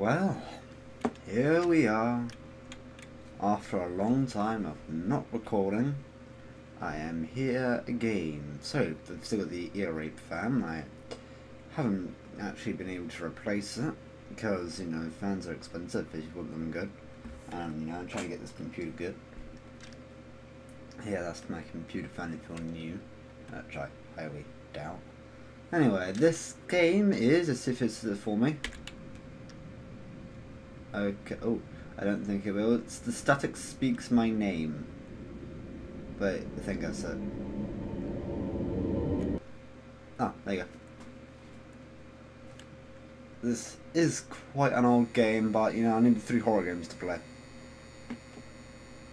Well, here we are. After a long time of not recording, I am here again. So, I've still got the ear rape fan. I haven't actually been able to replace it because, you know, fans are expensive if you want them good. And, you know, I'm trying to get this computer good. Yeah, that's my computer fan if you're new, which I highly doubt. Anyway, this game is as if it's for me. Okay. Oh, I don't think it will. It's the static speaks my name. But I think that's it. Ah, there you go. This is quite an old game, but you know, I need three horror games to play.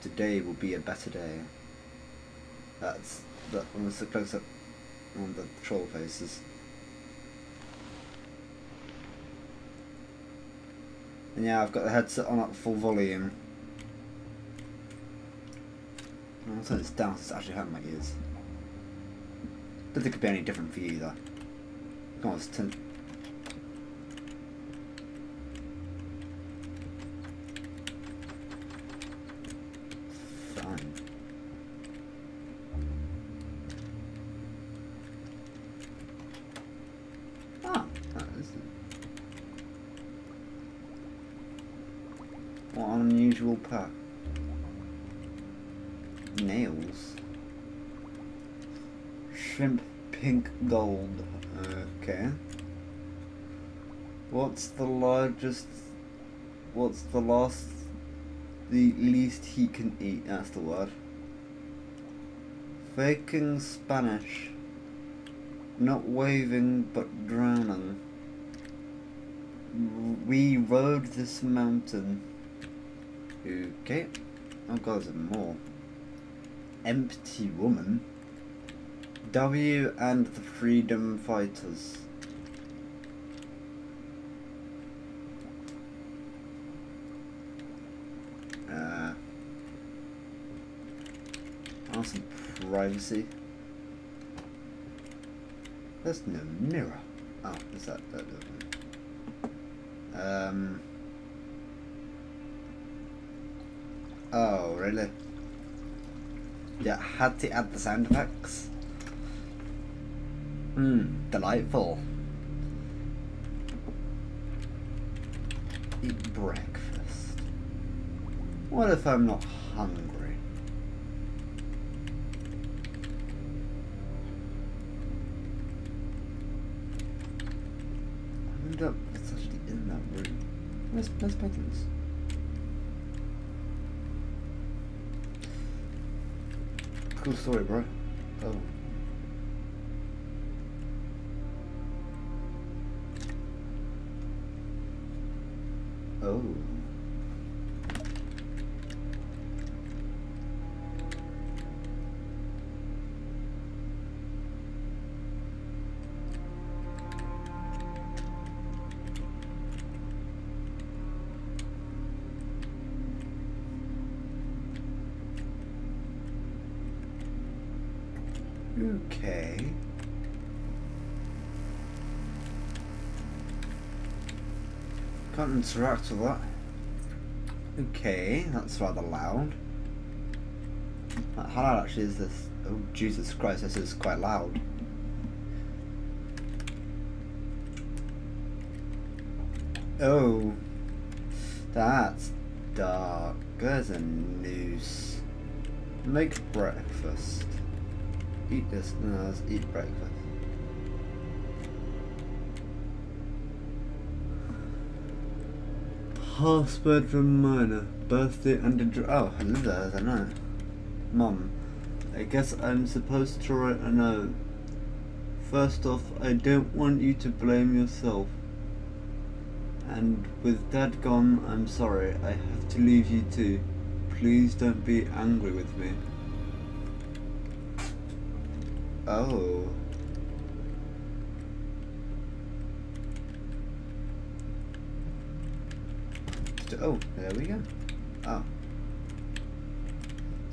Today will be a better day. That's that was the close up on the troll faces. And yeah, I've got the headset on at full volume. I'll turn this down, it's actually hurting my ears. Don't think it could be any different for you though. Come on, What's the last... The least he can eat, that's the word. Faking Spanish. Not waving, but drowning. We rode this mountain. Okay. Oh god, there's more. Empty Woman. W and the Freedom Fighters. Uh, I want some privacy. There's no mirror. Oh, is that that? that um. Oh, really? Yeah, had to add the sound effects. Hmm, delightful. Eat breakfast. What if I'm not hungry? I wonder what's actually in that room. Where's, where's Petals? Cool story, bro. Oh. Interact with that. Okay, that's rather loud. How loud actually is this? Oh Jesus Christ, this is quite loud. Oh, that's dark. There's a noose. Make breakfast. Eat this. No, let's eat breakfast. Half bedroom minor. Birthday dr- Oh, I live there, I know. Mum, I guess I'm supposed to write a note. First off, I don't want you to blame yourself. And with dad gone, I'm sorry. I have to leave you too. Please don't be angry with me. Oh, there we go. Ah. Oh.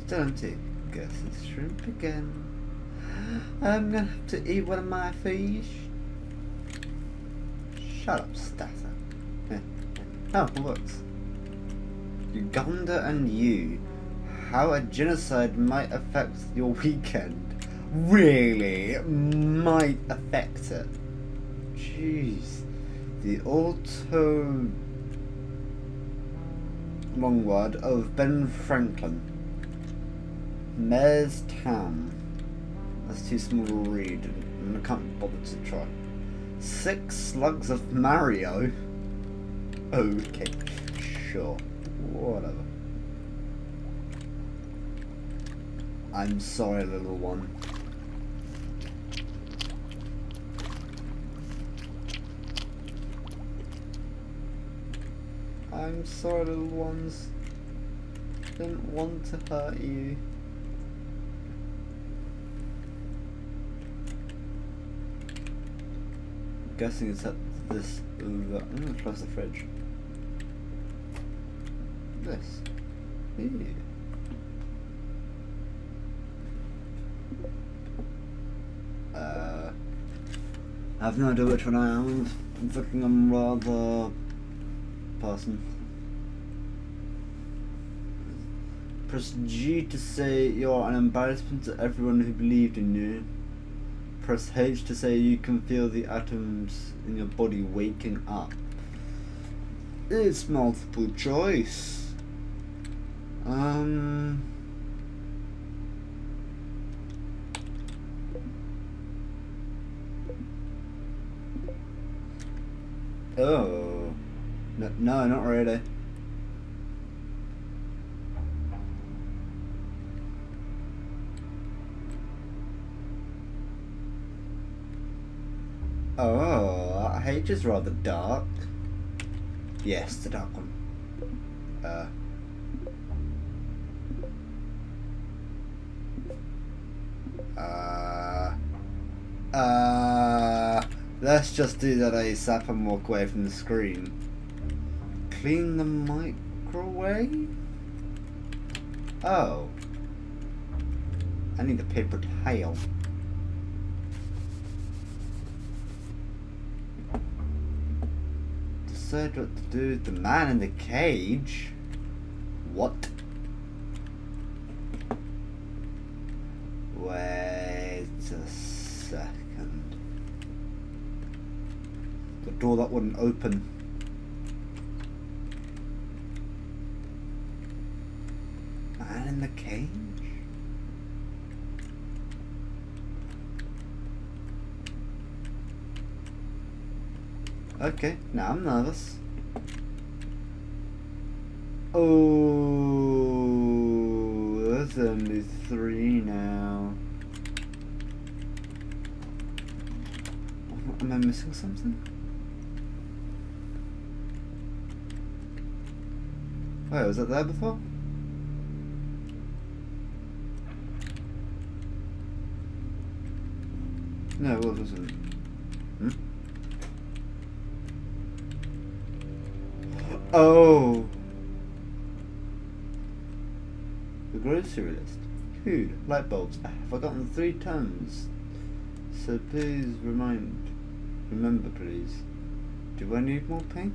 Still empty. Guess it's shrimp again. I'm gonna have to eat one of my fish. Shut up, Stassa. Oh, it works. Uganda and you. How a genocide might affect your weekend. Really? Might affect it. Jeez. The auto long word of Ben Franklin. Mayor's Town. That's too small to read, and I can't bother to try. Six slugs of Mario. Okay, sure. Whatever. I'm sorry, little one. I'm sorry, little ones. Didn't want to hurt you. I'm guessing it's at this. I'm gonna close the fridge. This. Ew. Uh, I have no idea which one I am. I'm thinking I'm rather person. Press G to say you're an embarrassment to everyone who believed in you. Press H to say you can feel the atoms in your body waking up. It's multiple choice. Um. Oh. No, no, not really. Oh, H is rather dark. Yes, the dark one. Uh. Uh. Uh. Let's just do that ASAP and walk away from the screen. Clean the microwave? Oh. I need a paper towel. Decide what to do with the man in the cage? What? Wait a second. The door that wouldn't open. Man in the cage? Okay, now I'm nervous. Oh, that's only three now. Am I missing something? Oh, Wait, was that there before? No, it wasn't. Oh! The grocery list. Food, light bulbs. Ah, I have forgotten three tons. So please remind, remember please. Do I need more paint?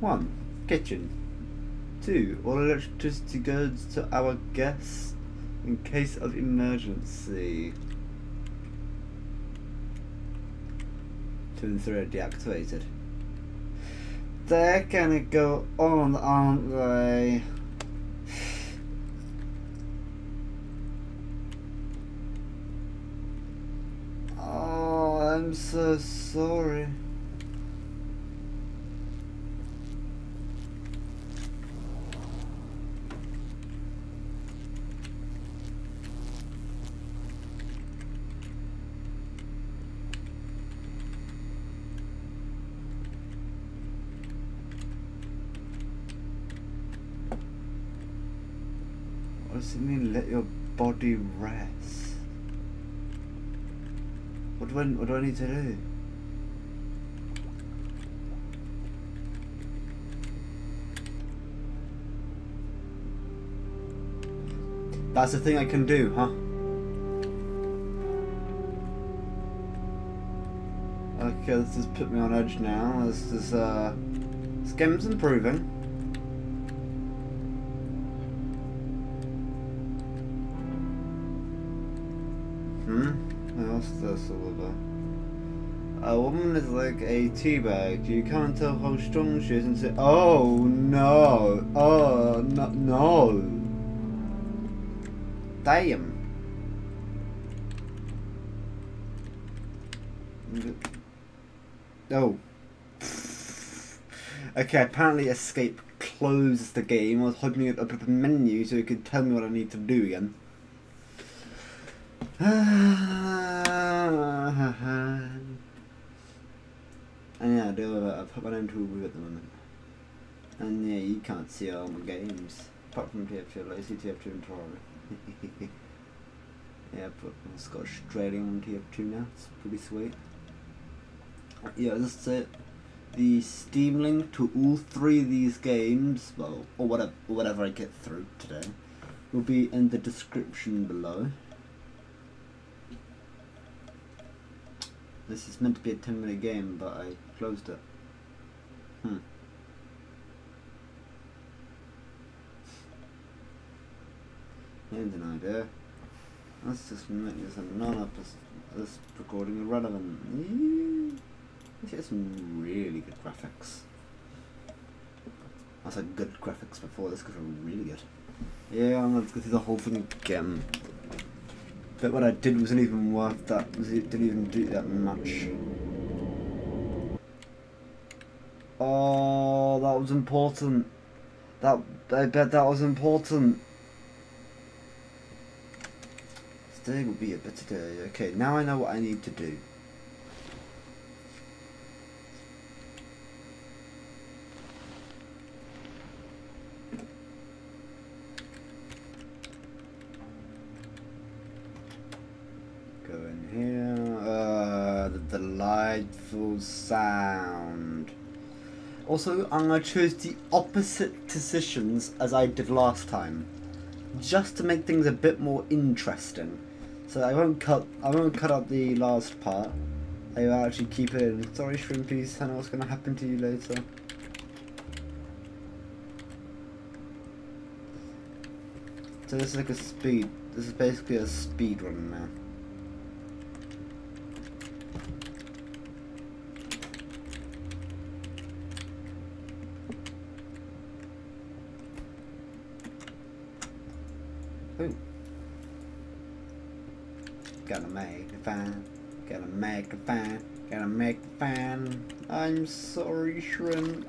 One, kitchen. Two, all electricity goes to our guests in case of emergency. Two and three are deactivated. They're gonna go on, aren't they? Oh, I'm so sorry. What does it mean, let your body rest? What what do I need to do? That's the thing I can do, huh? Okay, this has put me on edge now. This is, uh... This game's improving. Like a tea bag. You can't tell how strong she is and say, Oh no! Oh no! no. Damn! Oh. Okay, apparently escape closes the game. I was hoping it up the menu so it could tell me what I need to do again. And yeah, I do have a, put my name to a at the moment. And yeah, you can't see all my games. Apart from TF2, I see TF2 and Toro. yeah, but it's got Australian on TF2 now. It's pretty sweet. Yeah, that's it. The Steam link to all three of these games, well, or whatever, or whatever I get through today, will be in the description below. This is meant to be a 10 minute game, but I closed it. Hmm. Here's an idea. Let's just make this a non this recording irrelevant. Let's get some really good graphics. I said good graphics before, this because are really good. Yeah, I'm gonna go through the whole thing again. But what I did wasn't even worth that. It didn't even do that much. Oh, that was important. That I bet that was important. Today will be a better day. Okay, now I know what I need to do. Go in here. Uh, the delightful sound. Also, I'm going to choose the opposite decisions as I did last time, just to make things a bit more interesting. So I won't cut. I won't cut out the last part. I will actually keep it in. Sorry, Shrimpies. I know what's to happen to you later. So this is like a speed. This is basically a speed run now. Ooh. Gotta make a fan. Gotta make a fan. Gotta make a fan. I'm sorry, shrimp.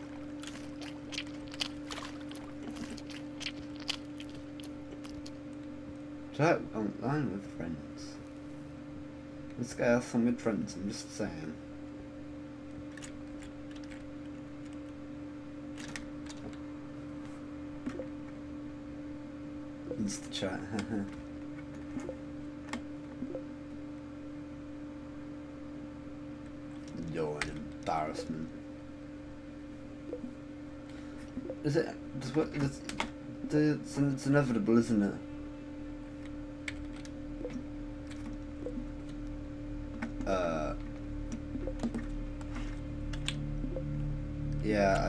Chat online with friends. Has some good friends, I'm just saying. Insta chat. You're an embarrassment. Is it? Does what? It's, it's, it's inevitable, isn't it?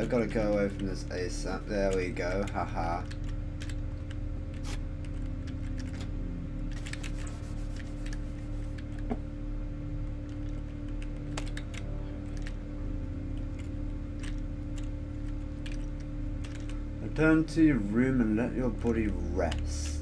I gotta go away from this ASAP. There we go. Haha. Return to your room and let your body rest.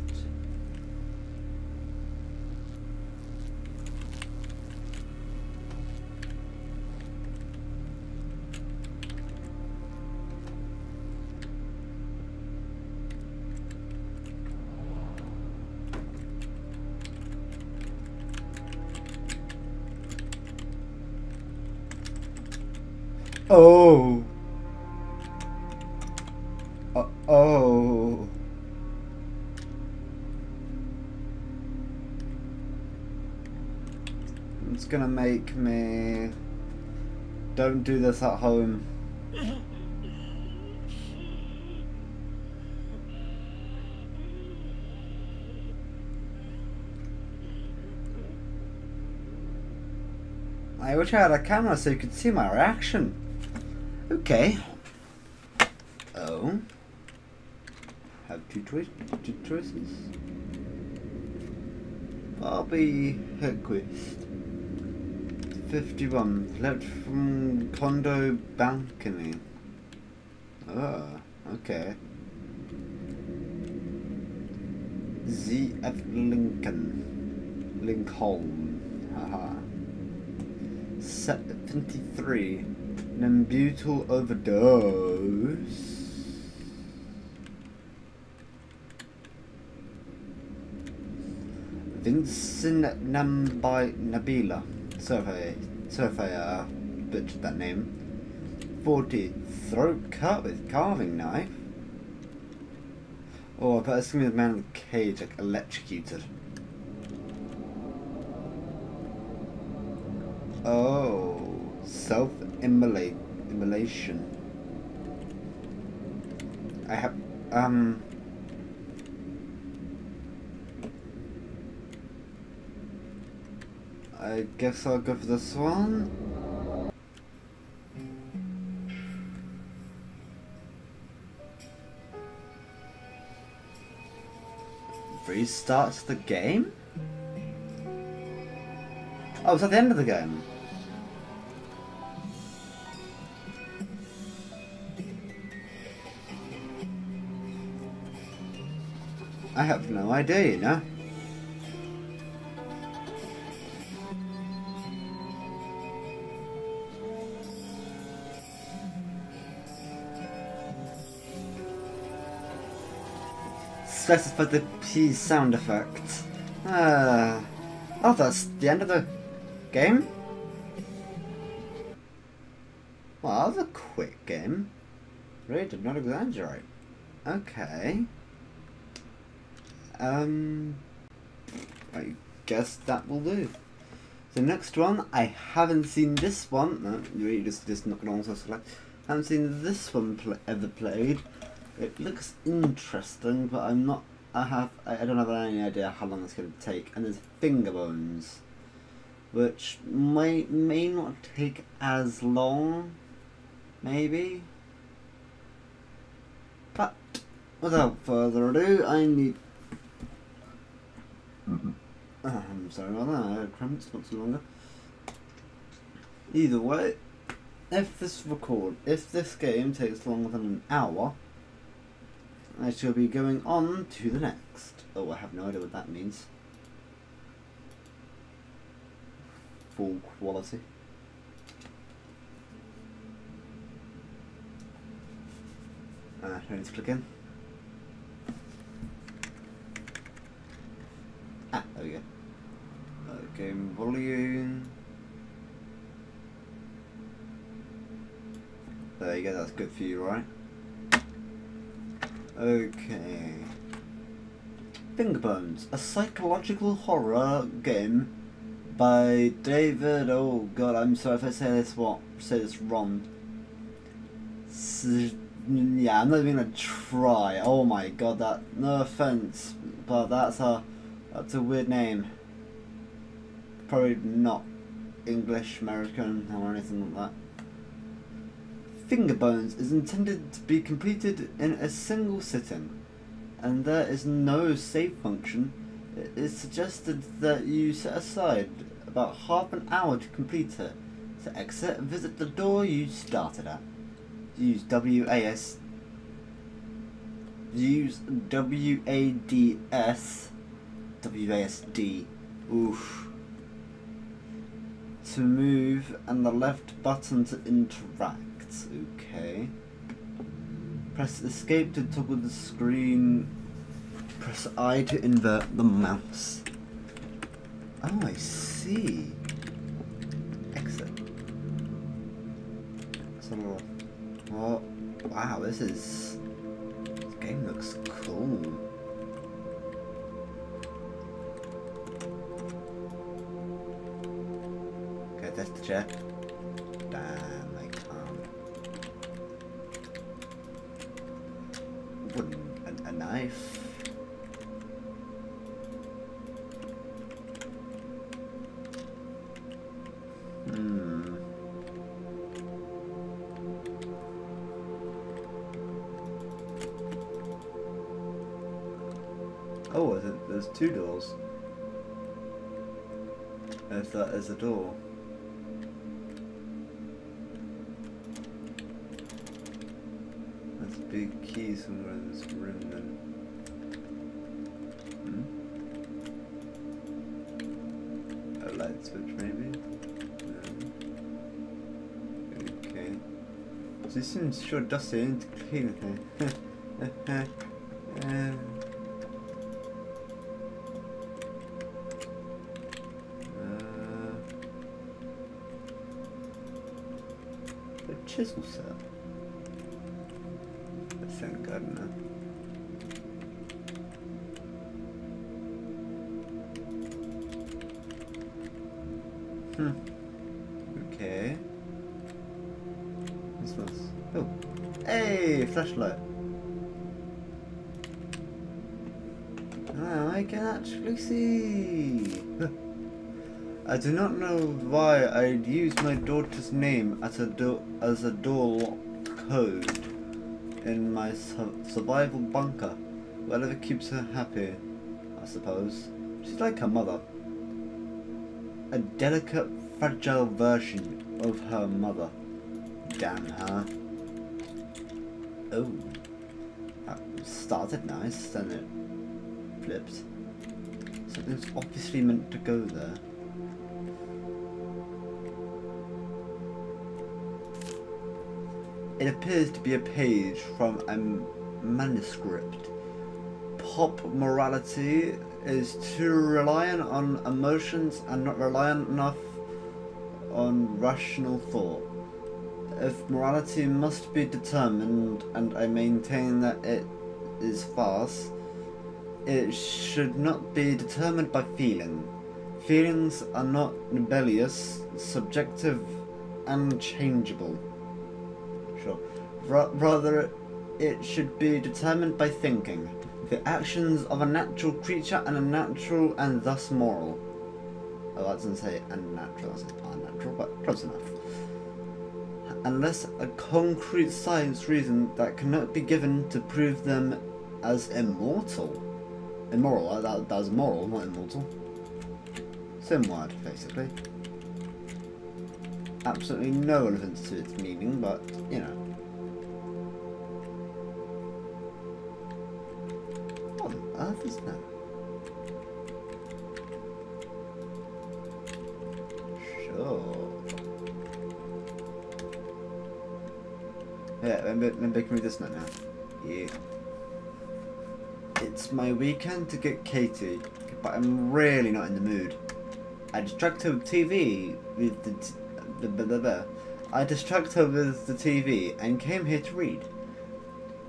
Oh. Uh, oh. It's gonna make me... Don't do this at home. I wish I had a camera so you could see my reaction. Okay. Oh. Have two, choice, two choices. Bobby Hickwist. 51. Left from condo balcony. Oh, okay. Z.F. Lincoln. Lincoln. Haha. 73. Nembutal overdose. Vincent Nambi Nabila. Survey. Surveyor. Butchered that name. 40. Throat cut with carving knife. Oh, but it's gonna be the man in the cage, like electrocuted. Oh, self-immolation. I have, um... I guess I'll go for this one. Restarts the game? Oh, it's at the end of the game. I have no idea, you know. Specify the P sound effect. Ah. Oh, that's the end of the game? Well, that was a quick game. Really did not exaggerate. Okay. Um, I guess that will do. The next one, I haven't seen this one. No, really just just not gonna select. I haven't seen this one pl ever played. It looks interesting, but I'm not. I have. I don't have any idea how long it's going to take. And there's finger bones, which may may not take as long. Maybe. But without further ado, I need I'm sorry about that, I had cramps not so longer. Either way, if this record, if this game takes longer than an hour, I shall be going on to the next. Oh, I have no idea what that means. Full quality. Ah, I need click in. Ah, there we go. Uh, volume. There you go, that's good for you, right? Okay. Fingerbones, a psychological horror game by David. Oh god, I'm sorry if I say this what say this wrong. S yeah, I'm not even gonna try. Oh my god, that no offense, but that's a that's a weird name. Probably not English, American, or anything like that. Fingerbones is intended to be completed in a single sitting, and there is no save function. It is suggested that you set aside about half an hour to complete it. To exit, visit the door you started at. Use WAS. Use WADS WASD. Oof. To move and the left button to interact. Okay. Press escape to toggle the screen. Press I to invert the mouse. Oh, I see. Exit. So, wow, this is. This game looks cool. check. Damn, I can't. Wooden, a, a knife. Hmm. Oh, there's two doors. If that is a door. There's a big key somewhere in this room then. Hmm? A light switch maybe? No. Okay. This seems sure dusty and clean here. um. chisel set. Do not know why I'd use my daughter's name as a do as a door lock code in my su survival bunker. Whatever keeps her happy, I suppose. She's like her mother. A delicate, fragile version of her mother. Damn her. Oh. That started nice, then it flipped. Something's obviously meant to go there. It appears to be a page from a manuscript. Pop morality is too reliant on emotions and not reliant enough on rational thought. If morality must be determined, and I maintain that it is farce, it should not be determined by feeling. Feelings are not rebellious, subjective, and changeable rather, it should be determined by thinking. The actions of a natural creature and a natural and thus moral. Oh, that doesn't say unnatural, that's unnatural, but close enough. Unless a concrete science reason that cannot be given to prove them as immortal. Immoral, that, that's moral, not immortal. Same word, basically absolutely no relevance to its meaning, but, you know. What on earth is that? Sure. Yeah, maybe, maybe I can read this now. Yeah. It's my weekend to get Katie, but I'm really not in the mood. I distract her TV with the blah, blah, blah, I distracted her with the TV and came here to read.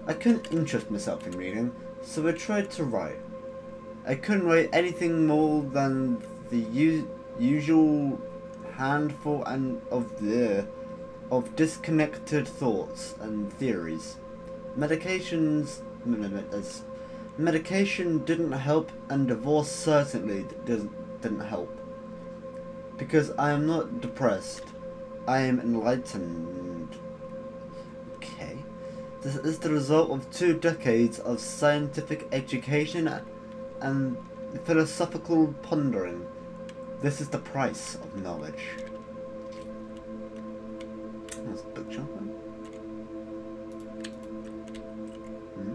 I couldn't interest myself in reading, so I tried to write. I couldn't write anything more than the usual handful and of the of disconnected thoughts and theories. Medications medication didn't help and divorce certainly didn't, didn't help. Because I am not depressed. I am enlightened. Okay. This is the result of two decades of scientific education and philosophical pondering. This is the price of knowledge. That's bookshelf. Hmm?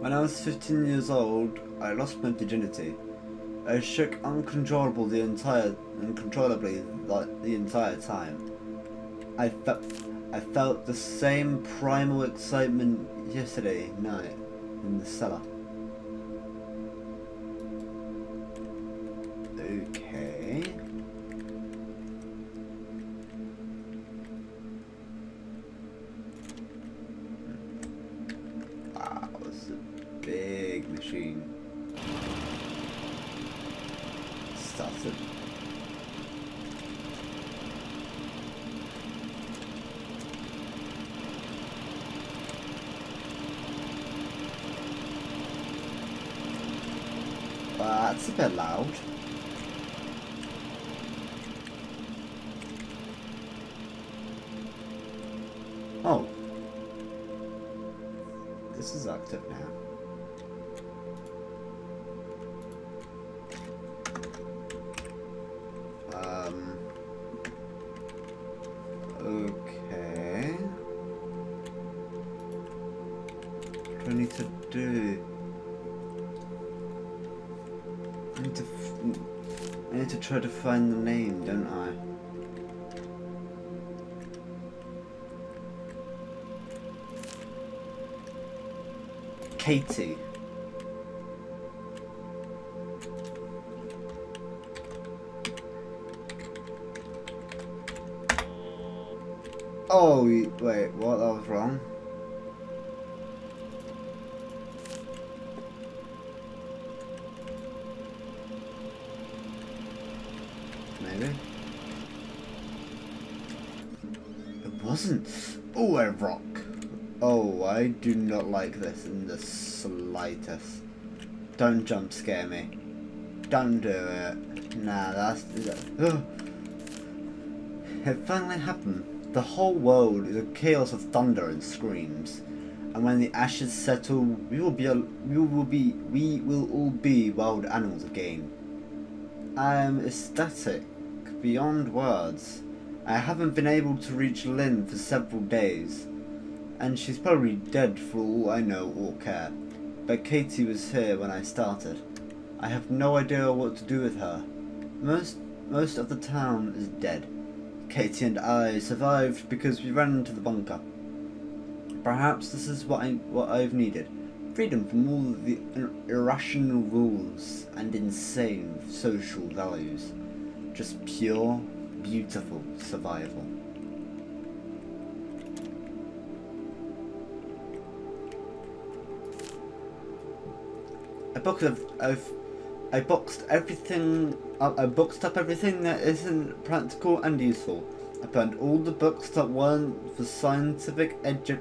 When I was 15 years old, I lost my virginity. I shook uncontrollable the entire uncontrollably like the entire time. I felt I felt the same primal excitement yesterday night in the cellar. Maybe. It wasn't. Oh, a rock. Oh, I do not like this in the slightest. Don't jump scare me. Don't do it. Nah, that's... Ugh. It finally happened. The whole world is a chaos of thunder and screams. And when the ashes settle, we will be we will be we will all be wild animals again. I am ecstatic beyond words. I haven't been able to reach Lynn for several days, and she's probably dead for all I know or care. But Katie was here when I started. I have no idea what to do with her. Most most of the town is dead. Katie and I survived because we ran into the bunker. Perhaps this is what I what I've needed. Freedom from all the irrational rules and insane social values. Just pure, beautiful survival. I booked I've I boxed everything up, I boxed up everything that isn't practical and useful. I burned all the books that weren't for scientific edu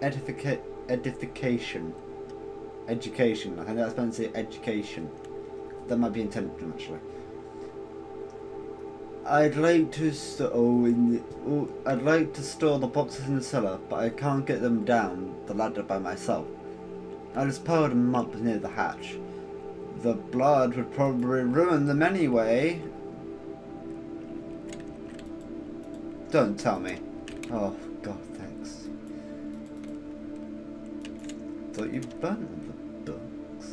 edifica edification. Education. I think that's meant to say education. That might be intentional actually. I'd like to store in the, oh, I'd like to store the boxes in the cellar, but I can't get them down the ladder by myself. I just piled them up near the hatch. The blood would probably ruin them anyway. Don't tell me. Oh Thought you burned the books.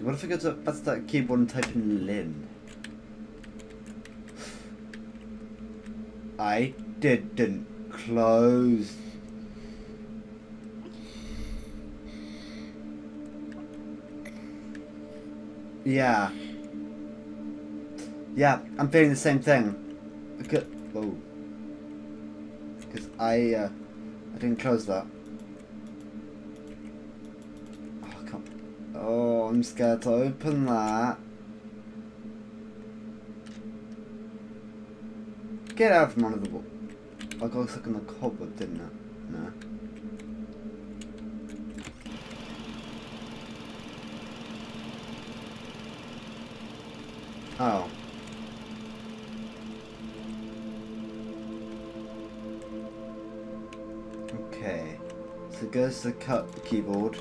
What if I go to that's that keyboard and type in Lynn? I didn't close. Yeah. Yeah, I'm feeling the same thing. Because, oh. Because I, uh, I didn't close that. Oh, I can't. Oh, I'm scared to open that. Get out from under the wall. I got stuck in the cobweb, didn't I? No. Oh. Okay. So goes the cut keyboard.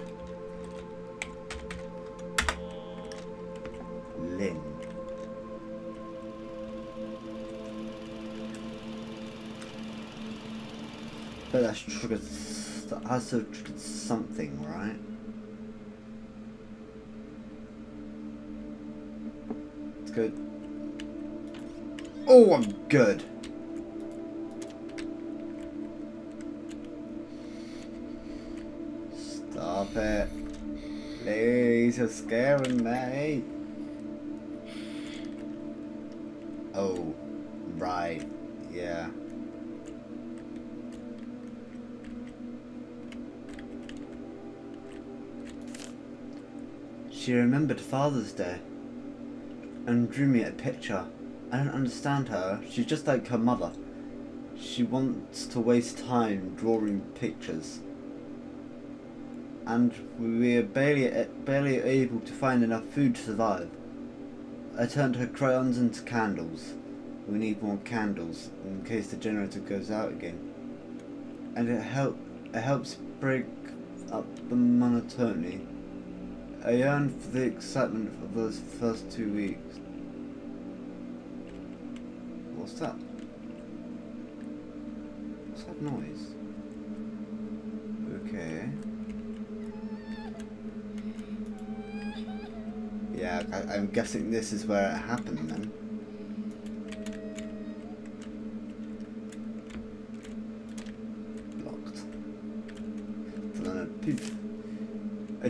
Triggered. That has to have triggered something, right? It's good. Oh, I'm good. Stop it. Please, you're scaring me. Father's Day and drew me a picture. I don't understand her. She's just like her mother. She wants to waste time drawing pictures. And we are barely, barely able to find enough food to survive. I turned her crayons into candles. We need more candles in case the generator goes out again. and it help it helps break up the monotony. I yearn for the excitement of those first two weeks. What's that? What's that noise? Okay. Yeah, I, I'm guessing this is where it happened then. Locked.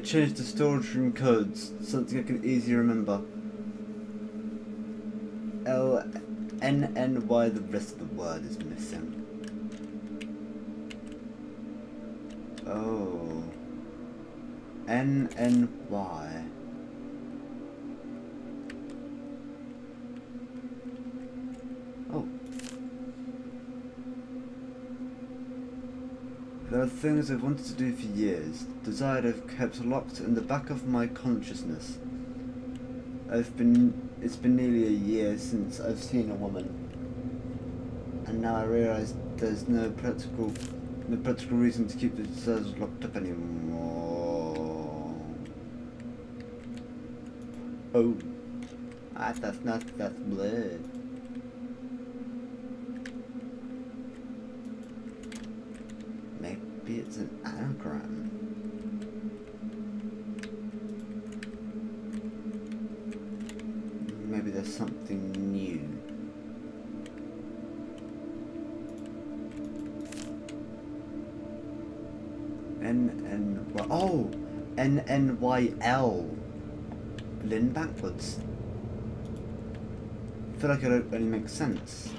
I changed the storage room codes, something I can easily remember. L N N Y the rest of the word is missing. Oh. N N Y. things I've wanted to do for years, desires I've kept locked in the back of my consciousness. I've been, it's been nearly a year since I've seen a woman, and now I realise there's no practical, no practical reason to keep the desires locked up anymore. Oh, ah, that's not, that's blood. Maybe it's an anagram. Maybe there's something new. N N Y oh N N Y L. Lynn backwards. I feel like it only makes sense.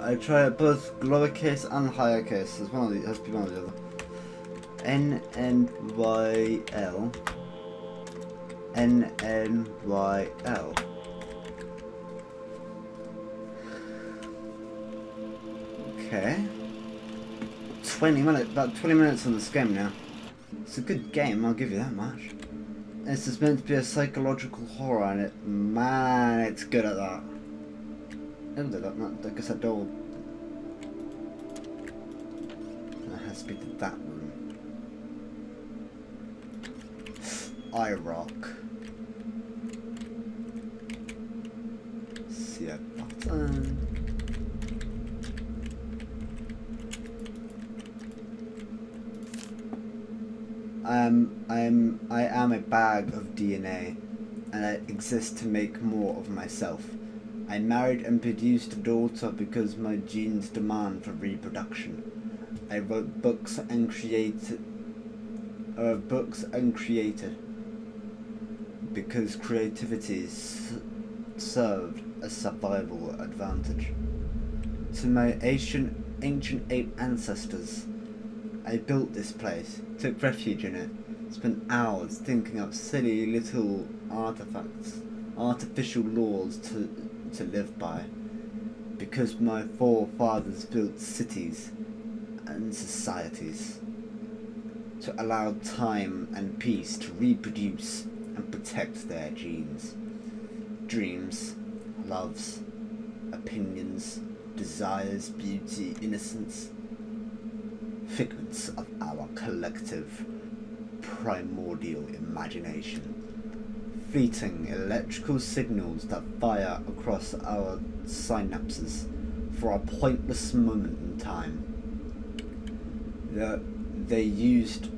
I try both lowercase and higher case. It's one of the has to be one of the other. N N Y L N N Y L. Okay. 20 minutes, about 20 minutes on this game now. It's a good game, I'll give you that much. This is meant to be a psychological horror and it, man, it's good at that. Oh, that, not, I guess that door. I rock. See a button. Um, I'm I am a bag of DNA, and I exist to make more of myself. I married and produced a daughter because my genes demand for reproduction. I wrote books and created uh, books and created because creativity served a survival advantage. To my ancient ancient ape ancestors, I built this place, took refuge in it, spent hours thinking up silly little artifacts, artificial laws to to live by, because my forefathers built cities and societies to allow time and peace to reproduce and protect their genes, dreams, loves, opinions, desires, beauty, innocence, figments of our collective primordial imagination. Fleeting electrical signals that fire across our synapses for a pointless moment in time. That they used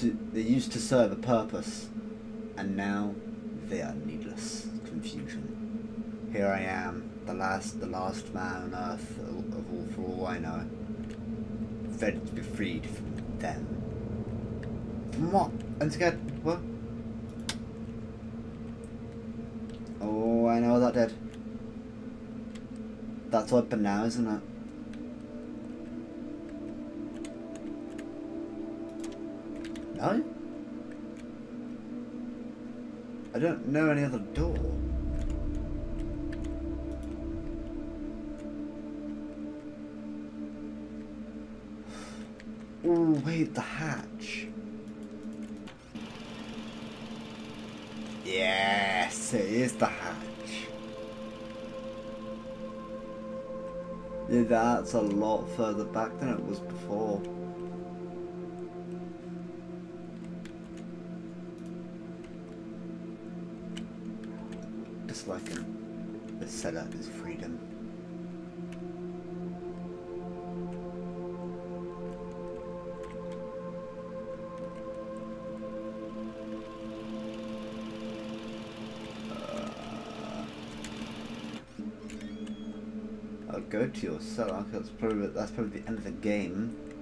to they used to serve a purpose, and now they are needless confusion. Here I am, the last the last man on earth of all for all I know, ready to be freed from them. From what? And to get what? Oh, I know that did. That's open now, isn't it? Don't know any other door. Oh, wait, the hatch. Yes, it is the hatch. Yeah, that's a lot further back than it was before. Setup is freedom. Uh, I'll go to your cellar, that's probably that's probably the end of the game.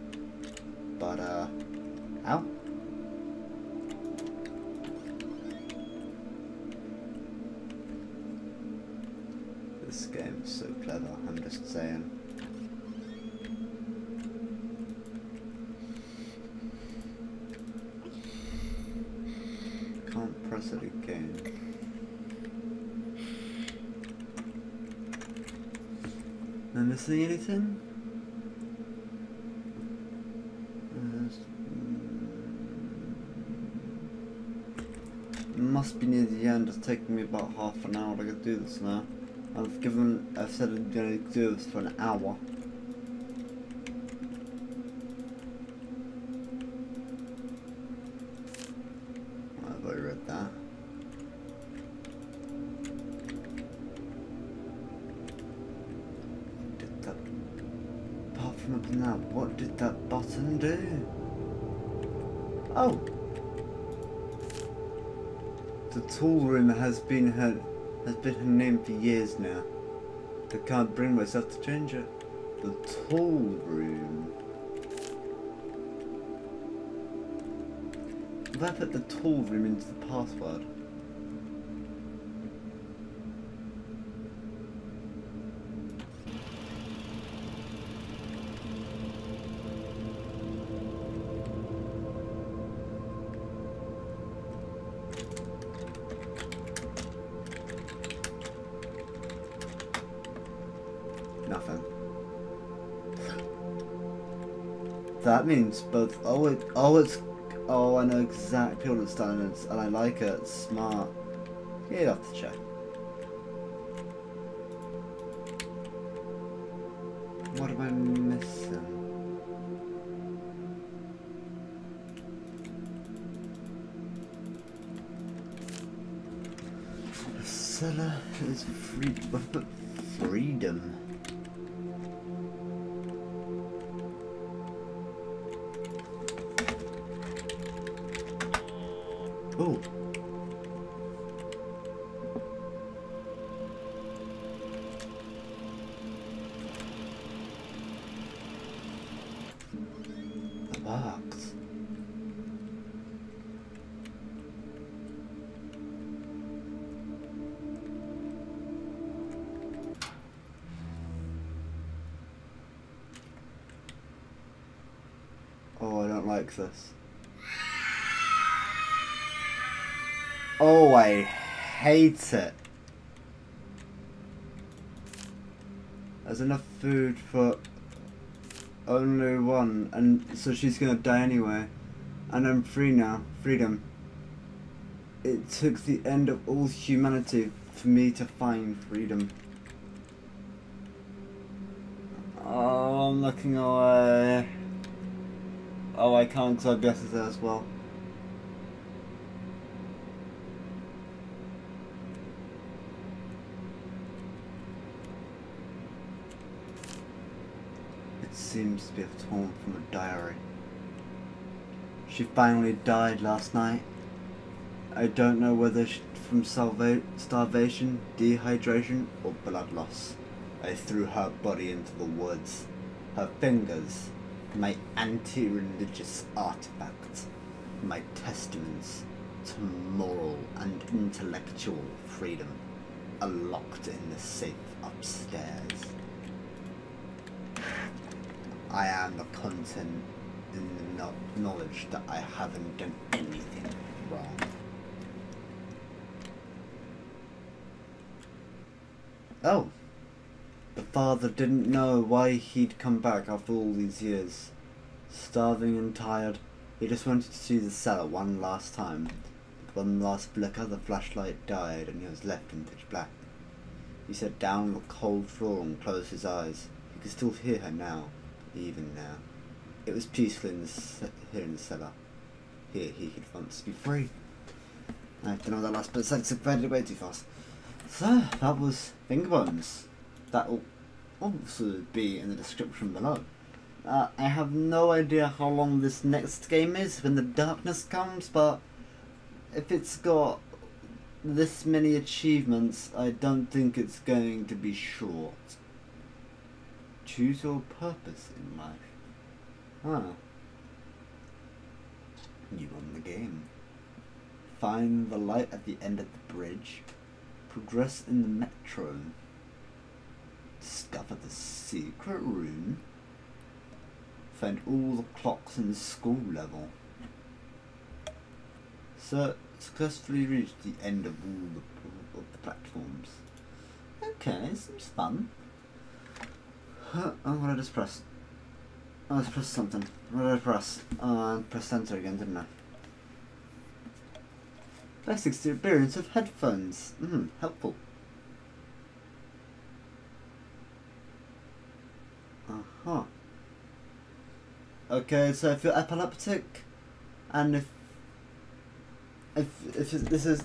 Must be near the end. It's taking me about half an hour to do this now. I've given, I've said I'm going to do this for an hour. Tool room has been her has been her name for years now. I can't bring myself to change it. The tool room. If I put the tool room into the password. Means both. Oh, it, oh, it's. Oh, I know exactly what it's done, and, it's, and I like it. It's smart. Get off the check. What am I missing? The cellar is free. Freedom. Hate it. There's enough food for only one, and so she's gonna die anyway. And I'm free now. Freedom. It took the end of all humanity for me to find freedom. Oh, I'm looking away. Oh, I can't because I guess there as well. Be torn from a diary. She finally died last night. I don't know whether from starvation, dehydration, or blood loss. I threw her body into the woods. Her fingers, my anti-religious artifacts, my testaments to moral and intellectual freedom, are locked in the safe upstairs. I am the content in the knowledge that I haven't done anything wrong. Oh. The father didn't know why he'd come back after all these years. Starving and tired, he just wanted to see the cellar one last time. with one last flicker, the flashlight died and he was left in pitch black. He sat down on the cold floor and closed his eyes. He could still hear her now, even now. It was peaceful in the here in the cellar. Here he could once be free. I don't know that last bit sentence faded away too fast. So that was Fingerbones. That will also be in the description below. Uh, I have no idea how long this next game is when the darkness comes, but if it's got this many achievements, I don't think it's going to be short. Choose your purpose in life. Huh. You won the game. Find the light at the end of the bridge. Progress in the metro. Discover the secret room. Find all the clocks in the school level. So, successfully reached the end of all the, of the platforms. Okay, seems fun. Huh, oh, what did I just press? I just pressed something. What did I press? I pressed enter again, didn't I? Best experience of headphones. Hmm, helpful. Uh-huh. Okay, so if you're epileptic, and if if if this is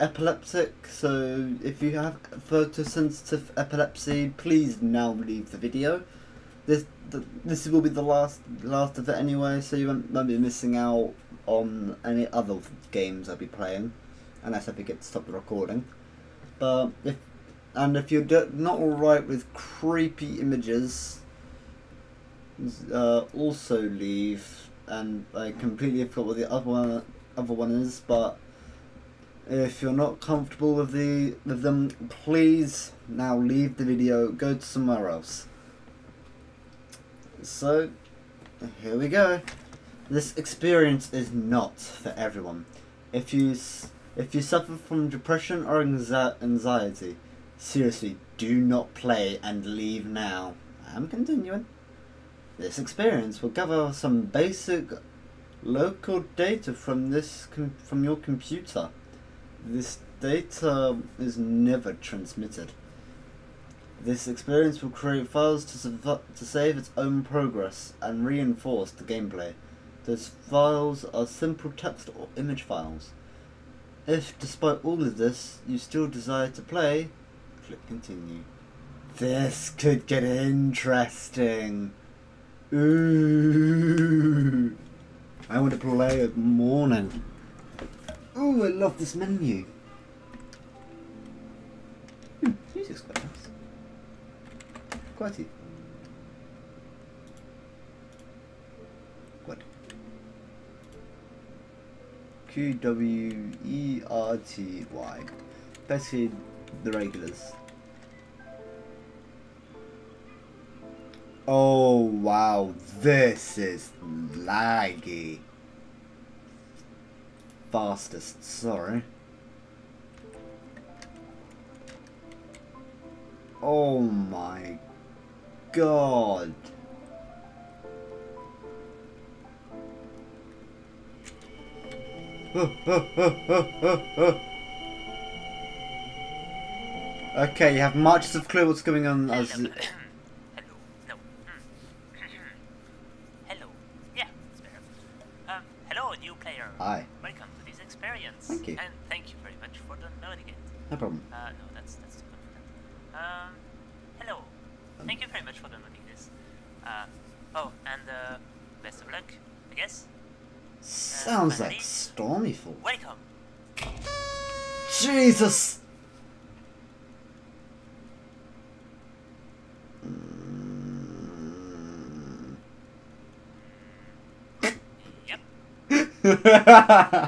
epileptic, so if you have photosensitive epilepsy, please now leave the video. This the, this will be the last last of it anyway, so you won't, won't be missing out on any other games I'll be playing, unless I forget to stop the recording. But if and if you're not alright with creepy images, uh, also leave. And I completely forgot what the other one other one is, but if you're not comfortable with the with them, please now leave the video, go to somewhere else. So, here we go. This experience is not for everyone. If you if you suffer from depression or anxiety, seriously, do not play and leave now. I'm continuing. This experience will gather some basic local data from this from your computer. This data is never transmitted. This experience will create files to, to save its own progress and reinforce the gameplay. Those files are simple text or image files. If, despite all of this, you still desire to play, click continue. This could get interesting. Ooh. I want to play at morning. Oh, I love this menu. Hmm, music's quite nice. Quite it. Q W E R T Y. Basically, the regulars. Oh wow, this is laggy. Fastest, sorry. Oh my god. okay, you have much of clue what's going on as ハハハ!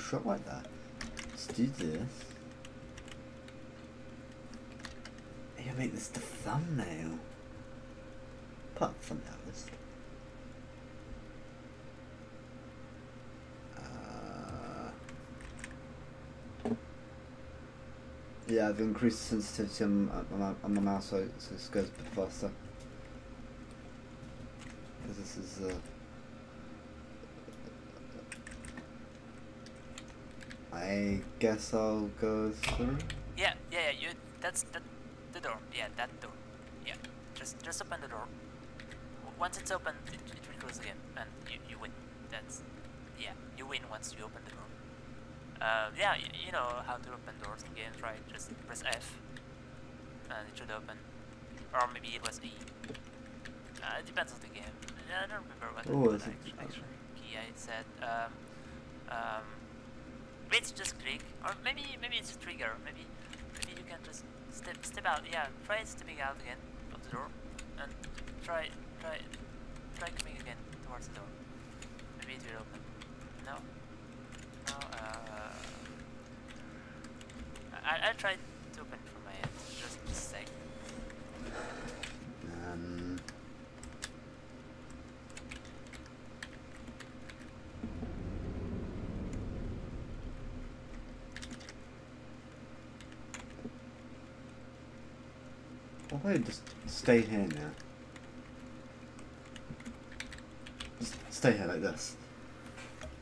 Shot like that. Let's do this. You make this the thumbnail. Part of the thumbnail list. Uh, yeah, I've increased the sensitivity on, on, my, on mouse so, so this goes a bit faster. Because this is uh, I guess I'll go through. Yeah, yeah, yeah. You. That's that. The door. Yeah, that door. Yeah. Just just open the door. Once it's open, it, it will close again, and you, you win. That's yeah. You win once you open the door. Uh, yeah, y- you know how to open doors in games, right? Just press F, and it should open. Or maybe it was E. Uh, it depends on the game. I don't remember what Oh, it? act- actually key I said. Um, um, maybe it's just click, or maybe maybe it's a trigger. Maybe maybe you can just step step out. Yeah, try stepping out again of the door, and try try try coming again towards the door. Maybe it will open. No. No. Uh, I I tried to open from my end. Just a sec. Um, why don't you just stay here now? Just stay here like this.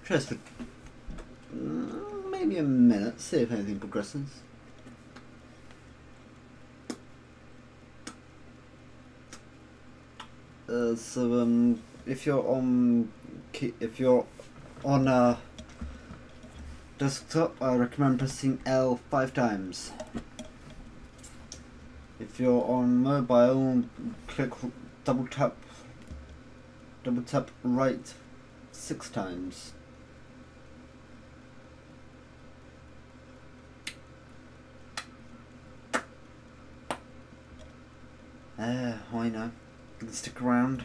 Just for mm, maybe a minute, see if anything progresses. Uh, so um, if you're on, if you're on a desktop, I recommend pressing L five times. If you're on mobile, click double tap, double tap right six times. Uh, why not? You can stick around.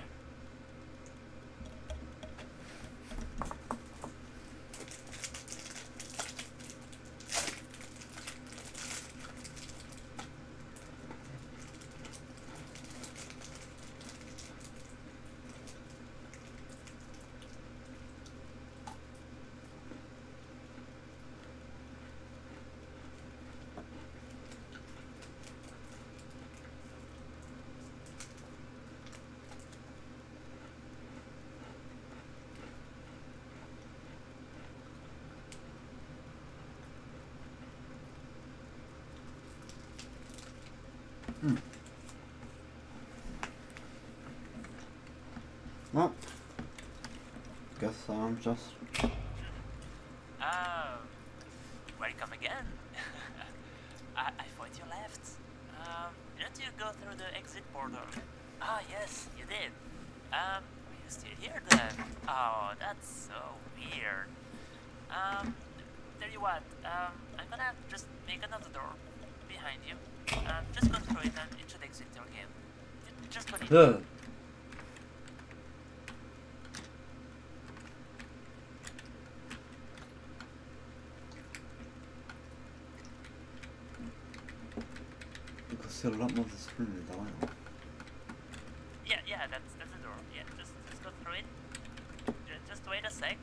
Well, guess I'm just. Oh, welcome again. I, I thought you left. Um, didn't you go through the exit portal? Ah, yes, you did. Um, are you still here then? Oh, that's so weird. Um, tell you what, um, I'm gonna just make another door behind you. Um, just go through it and it should exit your game. Just believe me. Ugh. You can see a lot more of the screen with the light on. Yeah, yeah, that's that's the door. Yeah, just just go through it. Ju- just wait a sec.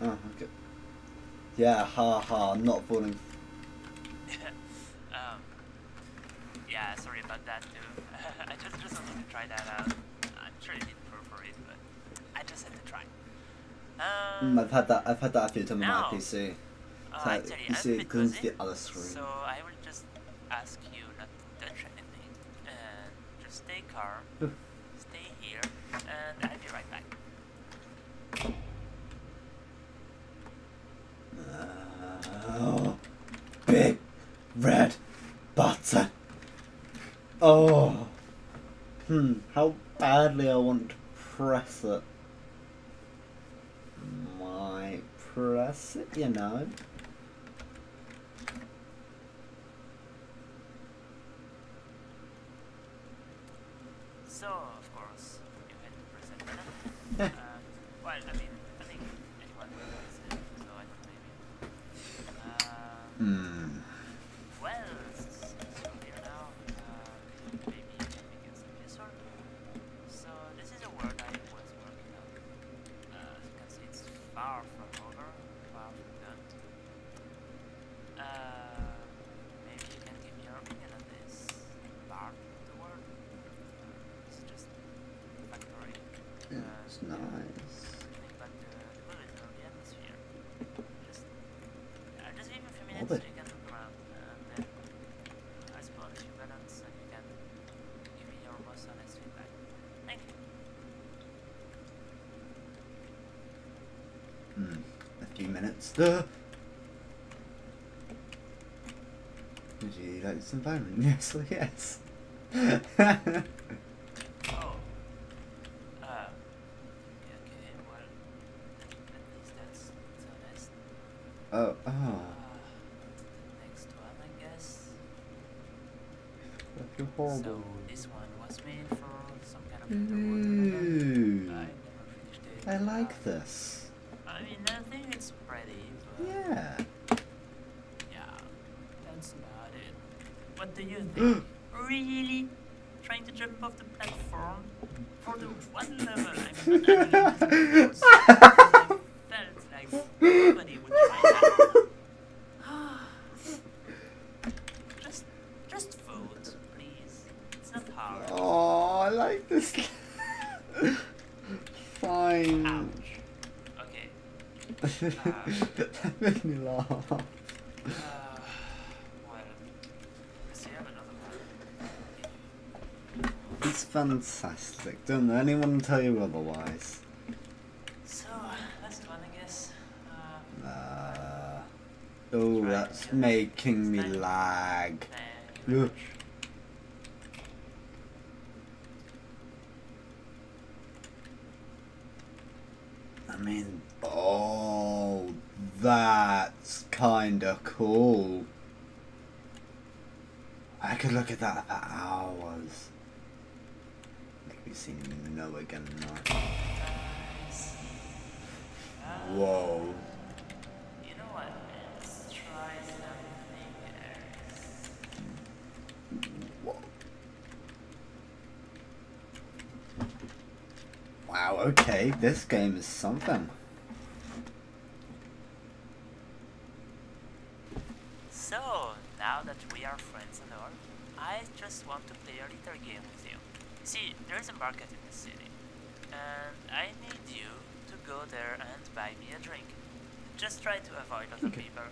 Oh, okay. Yeah, ha ha, I'm not falling. um, Yeah, sorry about that too. I just just wanted to try that out. I'm sure you didn't it, but I just had to try. Um, Mm, I've had that. I've had that a few times on my PC. uh, So actually, you see, it goes the other screen. So I will just ask you not to touch anything and just stay calm, Ugh. stay here, and I'll be right back. Oh, big red button. Oh. Hmm, how badly I want to press it. Might press it, you know. So, of course, you had to present that. um, well, I mean, I think anyone will present, so I don't blame you. Um, Hmm. Well, s- so here now, uh, maybe you can make it simpler. So this is a word I was working on. Uh, as you can see, it's far from over, far from done. Uh, maybe you can give me your opinion on this part of the word. Uh, it's just factory. Uh, It's nice. think about the, the bullet or the atmosphere. Just, uh, just give you a few minutes Orbit. so you can look around, and then I spawn a few balance and you can give me your most honest feedback. Thank you. Hmm. A minutes. Would you like this environment? Yes, yes. Oh. Uh. Okay, okay, well, at least that's, that's honest. oh, Uh, oh. the next one, I guess. You're horrible. So this one was made for some kind of underwater level. Ooh. I never finished it. I Uh, like this. I mean, I think it's pretty, but Yeah. yeah, that's about it. What do you think? really? Trying to jump off the platform for the one level I'm not having it felt like nobody would try that. just, just vote, please. It's not hard. Oh, I like this. Fine. Ouch. Okay. that made me laugh. Uh, well, let's see, I have another one. It's fantastic. Don't let anyone tell you otherwise. So, last one, I guess. Uh, Uh, oh, that's making me lag. Look. I mean, oh, that's kinda cool. I could look at that for hours. Make me see no again now. Whoa. You know what? Let's try something. Whoa. Wow, okay, this game is something. So, now that we are friends and all, I just want to play a little game with you. See, there's a market in the city, and I need you to go there and buy me a drink. Just try to avoid other Okay. people.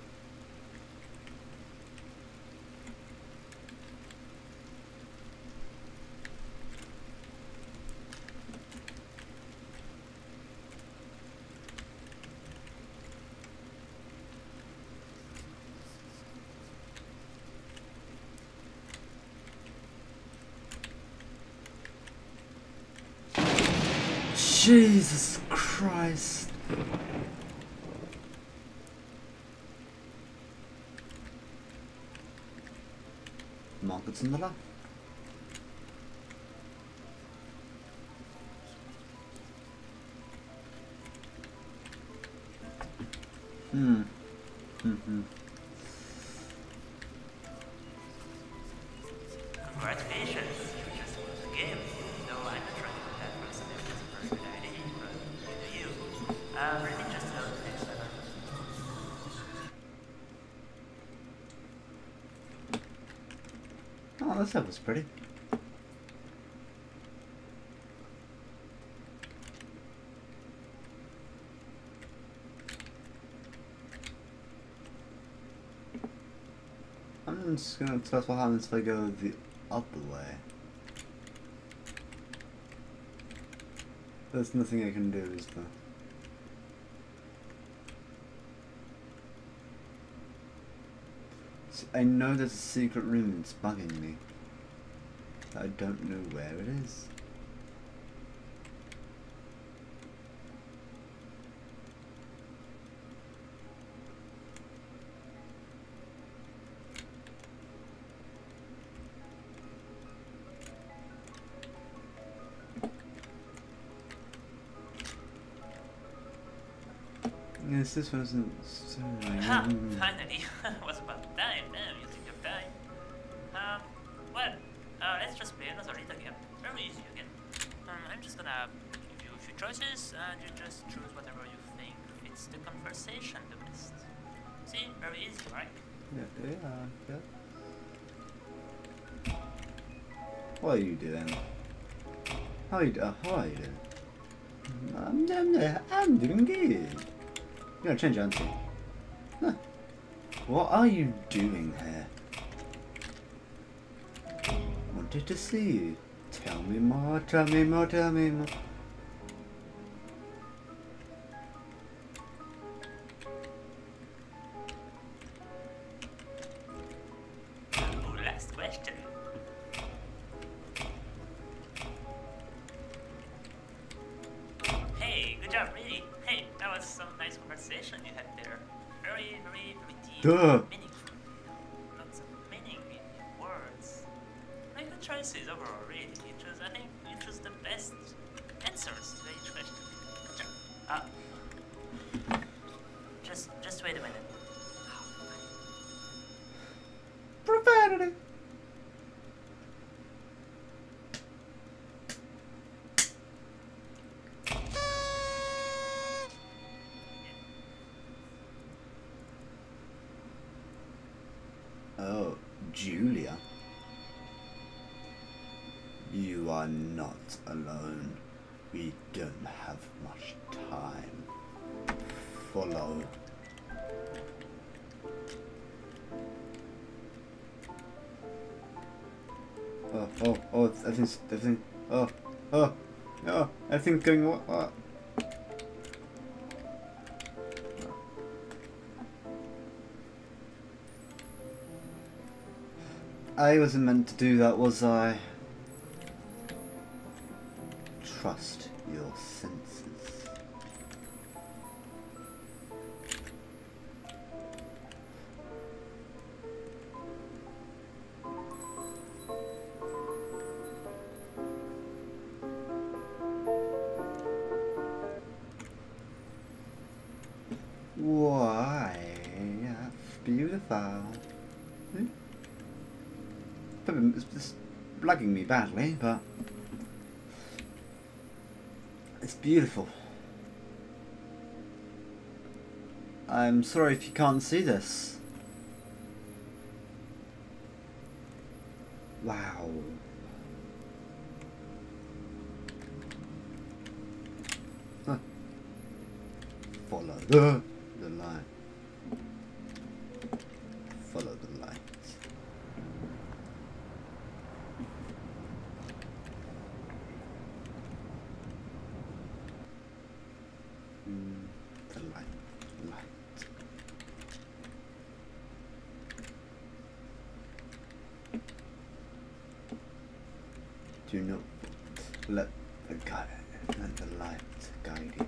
Jesus Christ. Markets in the left. Hmm. Mm-hmm. Congratulations, Stuff was pretty. I'm just gonna test what happens if I go the other way. There's nothing I can do, is there? I know there's a secret room that's bugging me. I don't know where it is. Yes, this wasn't. so- Ha! Finally! was about time. Damn, you choices, and you just choose whatever you think fits the conversation the best. See? Very easy, right? Yeah, yeah, yeah. What are you doing? How are you, uh, how are you doing? I'm, I'm, I'm doing good. You're gonna change your answer. Huh. What are you doing here? Wanted to see you. Tell me more, tell me more, tell me more. Are not alone. We don't have much time. Follow. Oh, oh, oh, it's- everything's, everything, oh, oh, oh, everything's going, what, what? I wasn't meant to do that, was I? Trust your senses. Why? That's beautiful. Hmm? It's, it's lagging me badly, but beautiful. I'm sorry if you can't see this. Wow. Huh. Follow the, the line. Follow the light. Mm, the light, light. Do not let the guide, let the light guide you.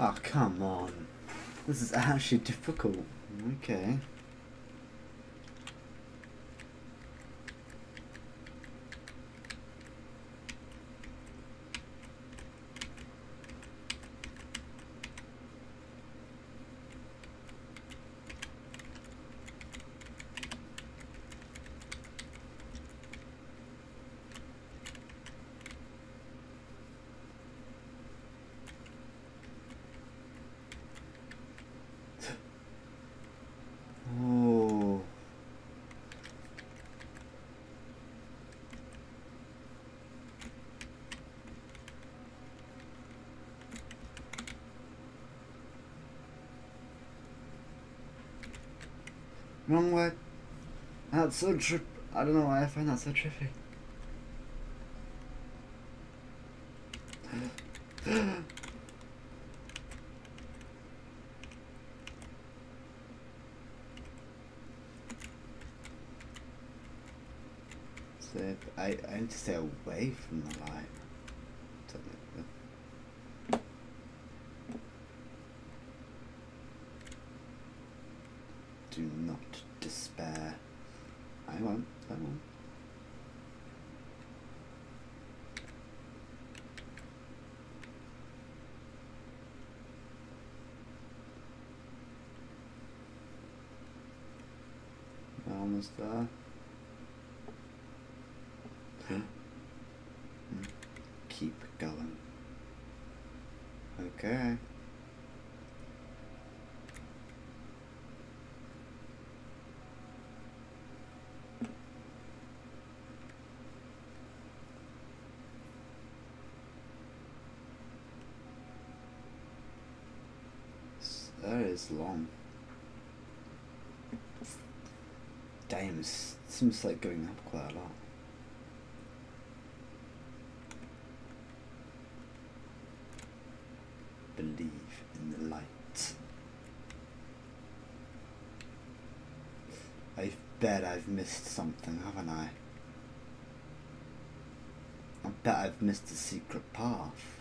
Oh, come on. This is actually difficult. Okay. Wrong way. That's so trip. I don't know why I find that so trippy. so I, I need to stay away from the light. technically. Do not despair. I won't. I won't. We're Almost there. Hmm. Keep going. Okay. S- That is long. Damn, seems like going up quite a lot. Believe in the light. I bet I've missed something, haven't I? I bet I've missed a secret path.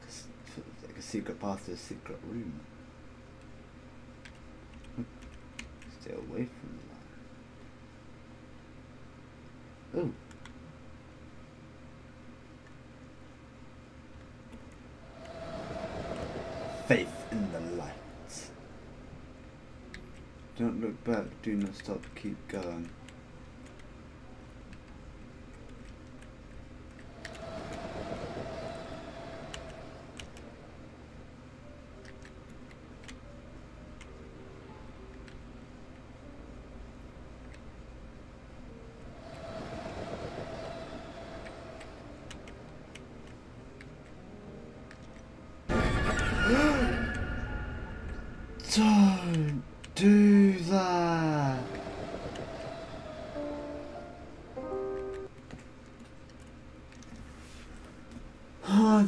'Cause f- Like a secret path to a secret room. Stay away from the light. Oh. Faith in the light. Don't look back, do not stop, keep going.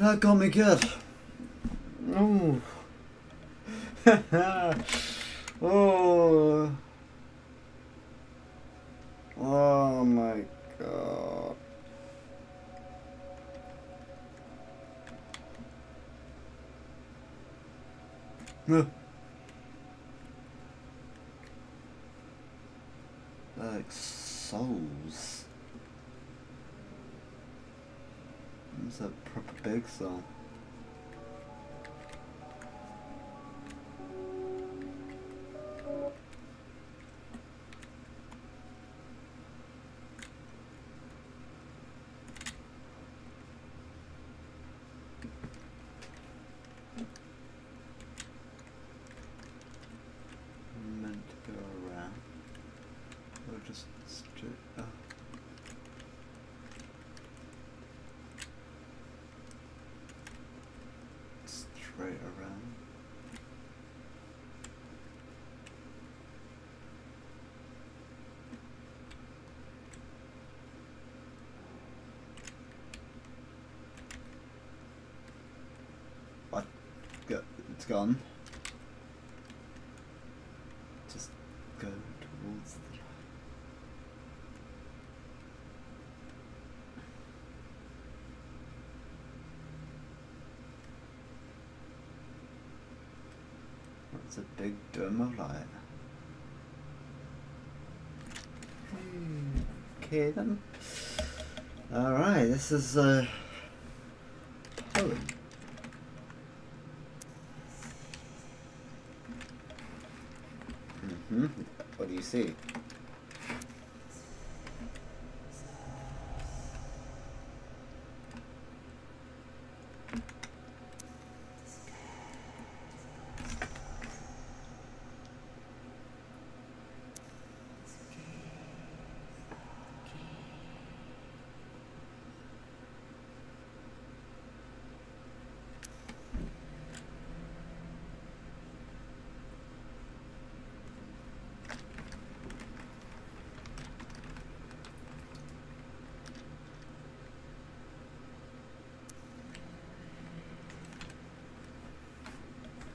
Oh, that got me good. Oh. oh. Oh my god. No. Like souls. It's a proper big soul. Meant to go around. Or just straight up. Straight around. What? Go, it's gone. Just go towards the light. That's a big dome of light. Hmm, Okay then. Alright, this is a poem. hmm What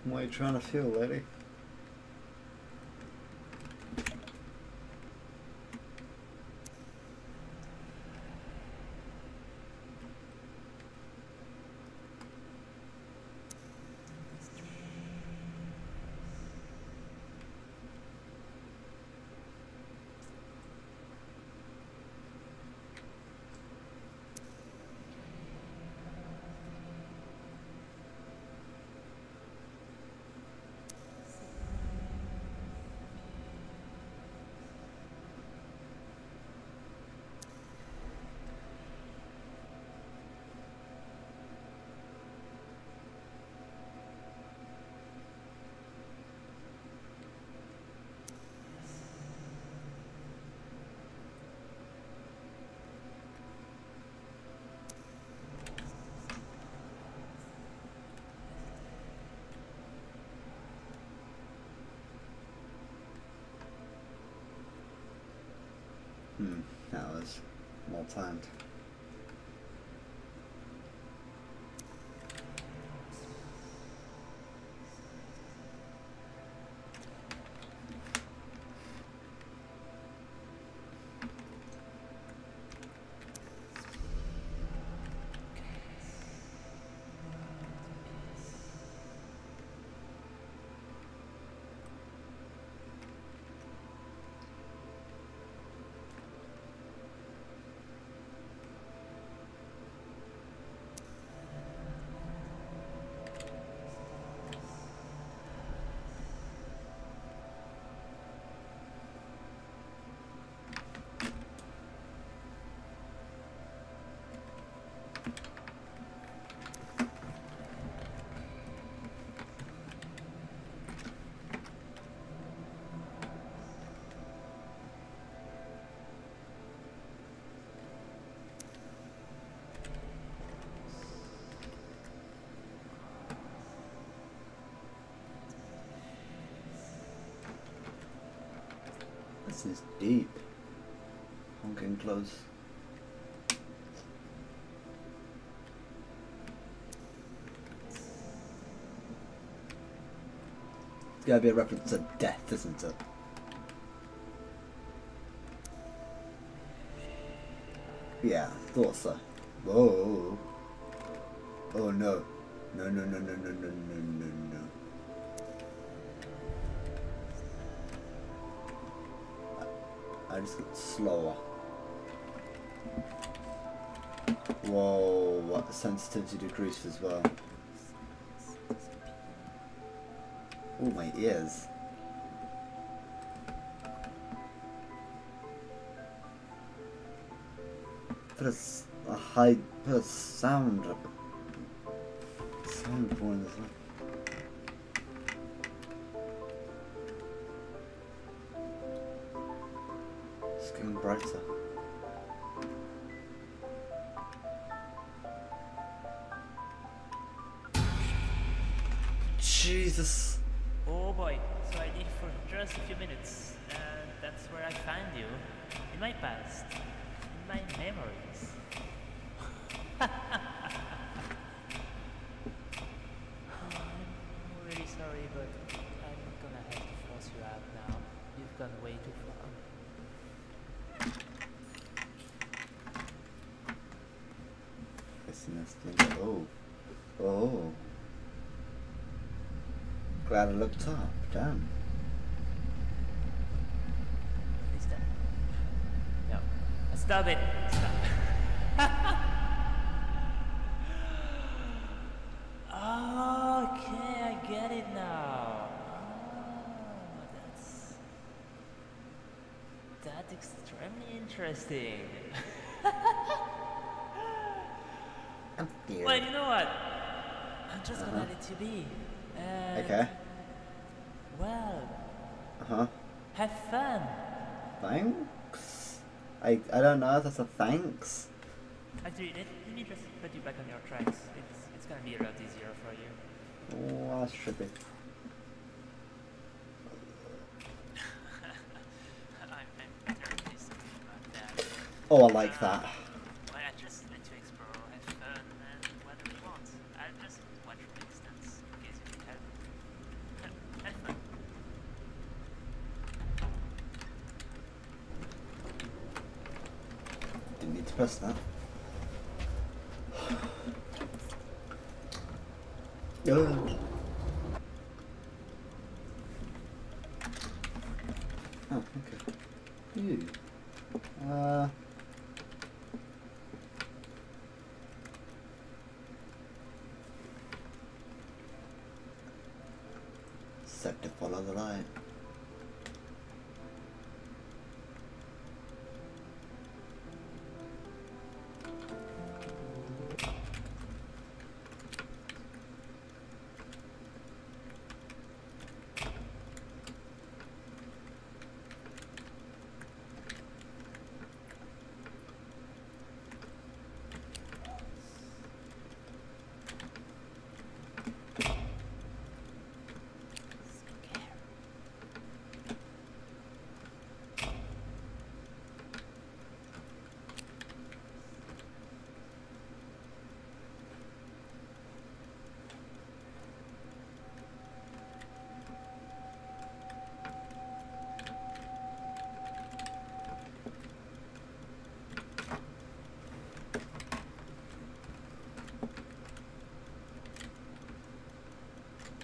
What are you trying to feel, lady? That was well timed. This is deep. I'm getting close. It's gotta be a reference to death, isn't it? Yeah, thought so. Whoa. Oh no. No, sensitivity decreased as well. Oh, my ears. Put a high, put a sound, sound point as well. It's getting brighter. Stop it! Stop. okay, I get it now. Oh, that's. That's extremely interesting. Well, you know what? I'm just gonna let you be. And, Okay. Well, Uh huh. have fun. Thanks. I I don't know that's a thanks. Actually, let, let me just put you back on your tracks. It's it's gonna be a lot easier for you. Oh, that's trippy. I'm, I'm about that. Oh, I like that. Well, I just let you explore, have fun, and whatever you want. I'll just watch from a distance in case you need help. press that. Ugh. Oh, okay. Ew. Uh. Set to follow the light.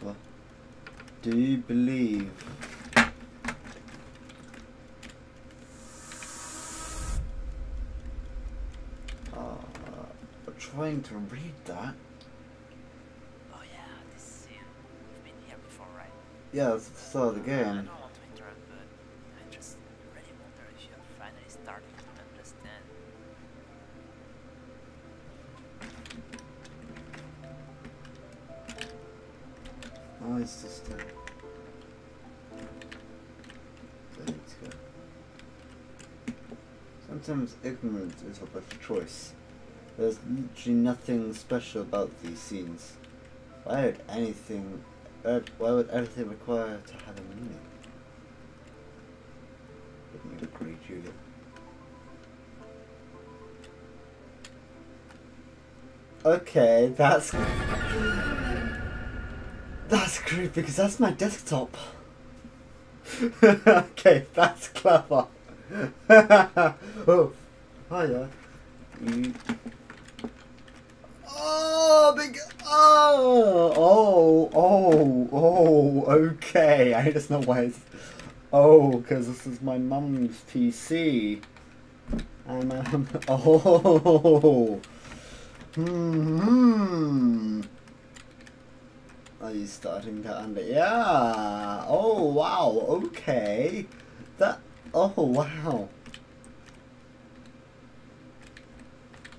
What? Do you believe? Uh, I'm trying to read that. Oh yeah, this scene. We've been here before, right? Yeah, it's the start of the game. Choice. There's literally nothing special about these scenes. Why would anything. Why would everything require to have a meaning? Wouldn't you agree, Julia? Okay, that's. That's creepy because that's my desktop. okay, that's clever. oh, hiya. Oh, big. Oh, oh, oh, oh. Okay, I just know why it's. Oh, because this is my mum's PC. And um. Oh. Hmm. Are you starting to under? Yeah. Oh wow. Okay. That. Oh wow.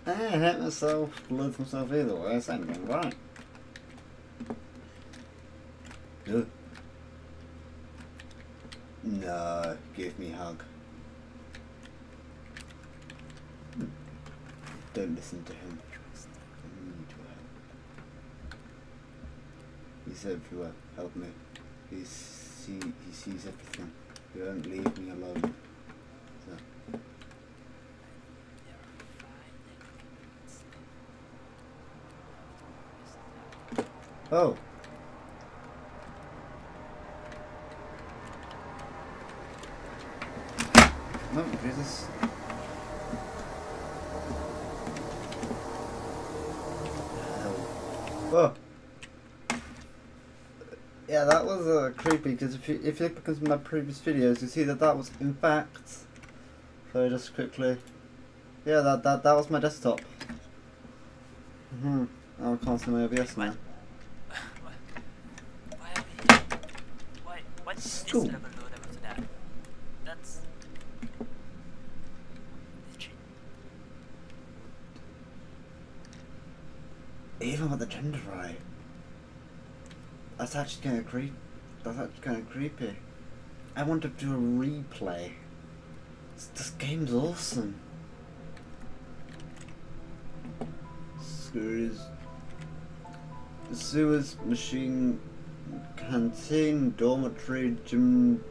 Eh, I hit myself, blood myself either way. That's anything right. No, give me a hug. Don't listen to him. He's everywhere. Help me. He see he sees everything. He won't leave me alone. So Oh. No, Jesus. Oh. Yeah, that was uh, creepy because if you if you look at my previous videos, you see that that was in fact. So just quickly, yeah, that that that was my desktop. Hmm. Oh, I can't see my OBS now. Why are we here? Why, why did this School. level load after that? That's... Legit. Even with the gender right. That's actually kind of creep. That's actually kind of creepy. I want to do a replay. This, this game's awesome. Sewers, sewers, machine, canteen, dormitory, gym,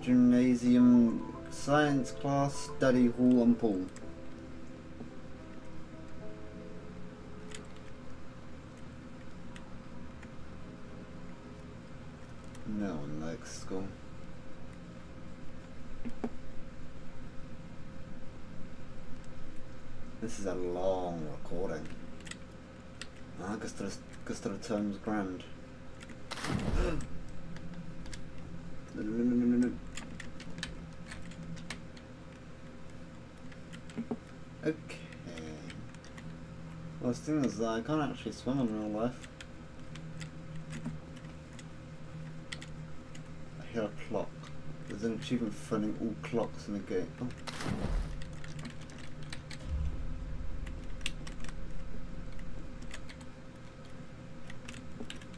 gymnasium, science class, study hall, and pool. No one likes school. This is a long recording. Ah, guess the guess grand. no, no, no, no, no, no. Okay. Well, the thing is I can't actually swim in real life. I hear a clock. There's an achievement for finding all clocks in the game.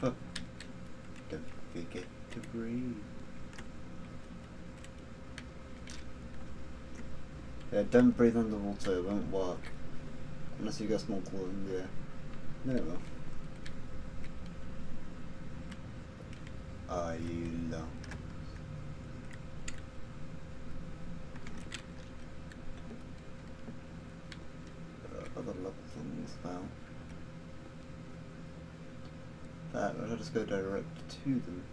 Oh. Don't forget to breathe. Yeah, don't breathe underwater, it won't work. Unless you go snorkel in the air. No, it will. Other on this file. That, I'll just go direct to them.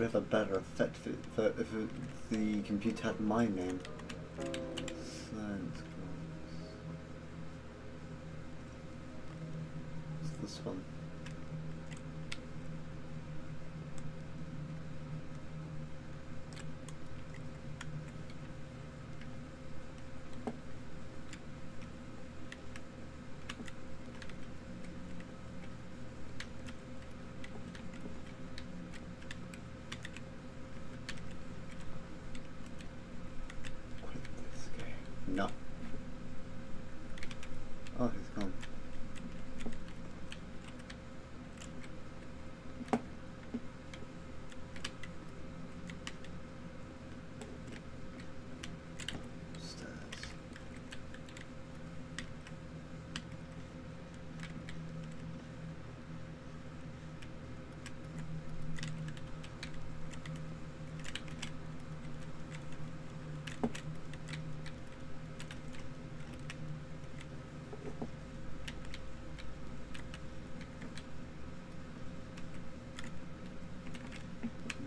Have a better effect if, it, if it, the computer had my name. Science class. What's this one? Quit this game. No. Oh, he's gone. Stairs.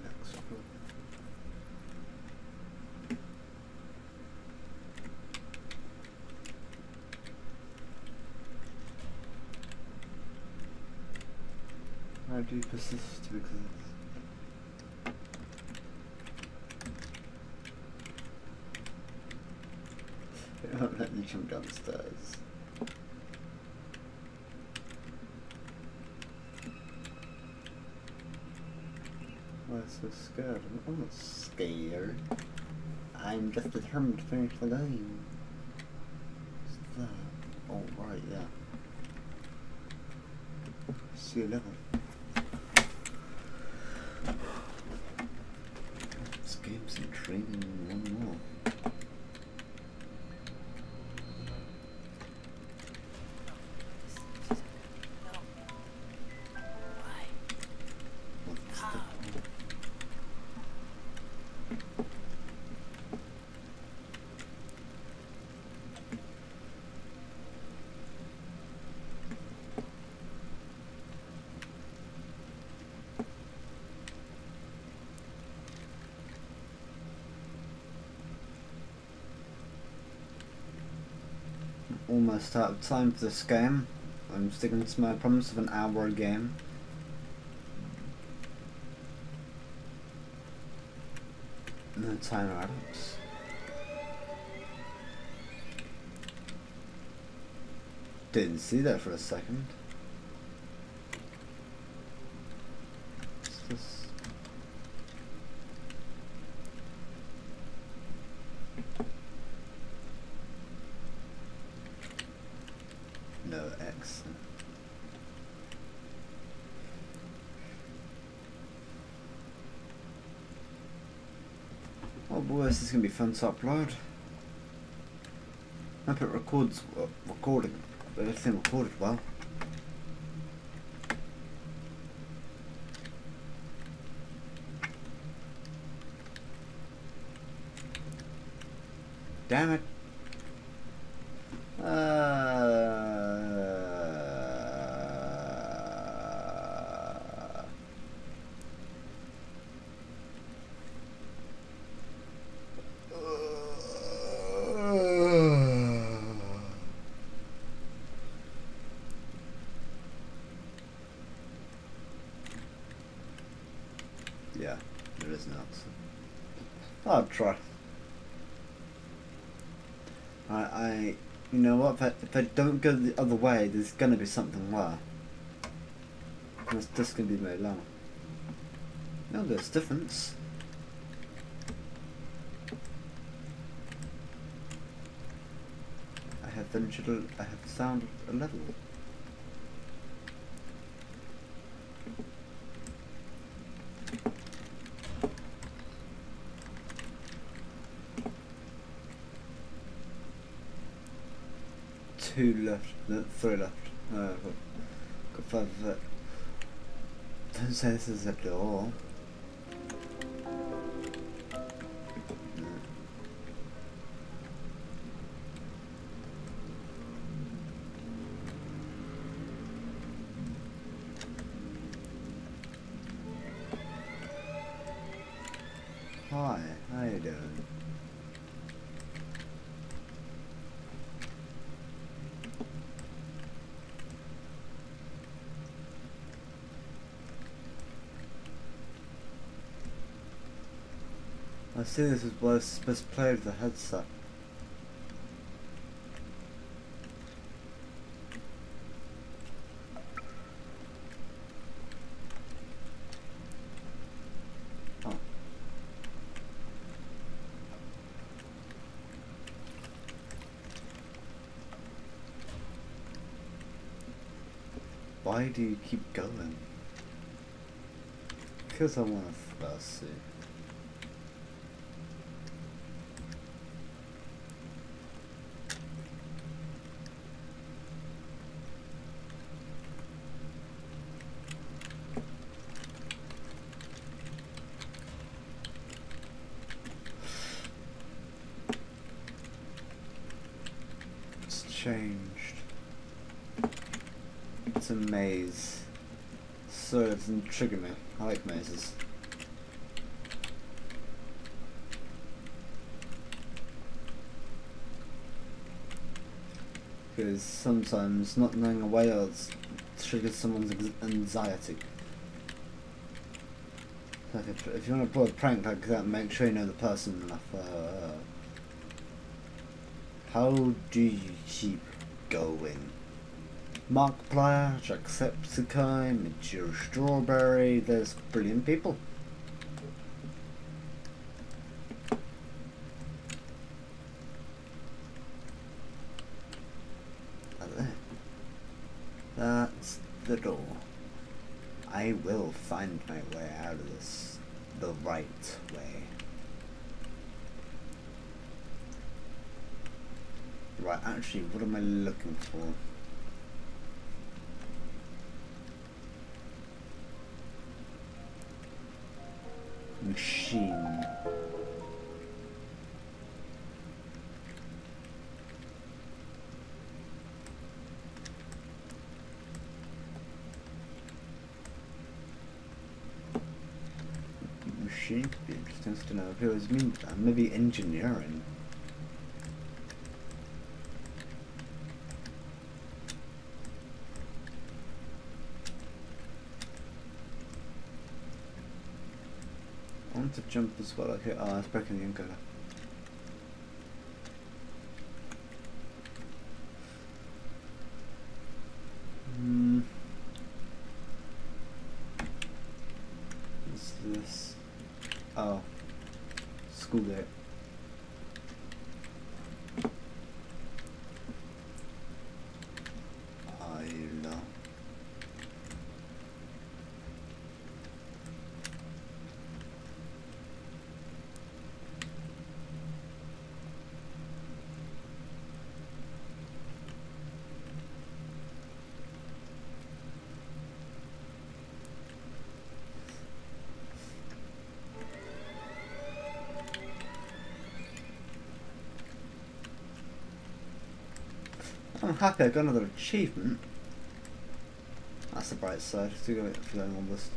Next floor. How do persist to exist? It won't let me jump downstairs. Why so scared? I'm not scared. I'm just determined to finish the game. What's that? Oh, right, yeah. See you level. This game's intriguing one more. No. Why? What's How? the almost out of time for this game. I'm sticking to my promise of an hour game. No timer adults. Didn't see that for a second. What's this? No X. is gonna be fun to upload. I hope it records uh, well, recording, everything recorded well. Damn it. Uh, yeah, there is no answer. I'll try. I, I, you know what? If I, if I don't go the other way, there's gonna be something there. It's just gonna be very long. No, there's difference. I have ventured. I have found a level. Two left. No, three left. Uh, got, five left. Don't say this is a door. See this is to play with the headset. Why do you keep going? Because I want to first uh, see. It's changed. It's a maze. So trigger me. I like mazes. Because sometimes not knowing a way out triggers someone's anxiety. Like if, if you want to pull a prank like that, make sure you know the person enough. Uh, how do you keep going? Markiplier, Jacksepticeye, Mature Strawberry, there's brilliant people. That's the door. I will find my way out of this the right way. Right, actually, what am I looking for? Machine could be interesting to know if it was me, maybe engineering. I want to jump as well. Okay, oh, it's breaking the encoder. Hmm. What's this? Oh. School day. I know. I'm happy I got another achievement. That's the bright side to go feeling all this.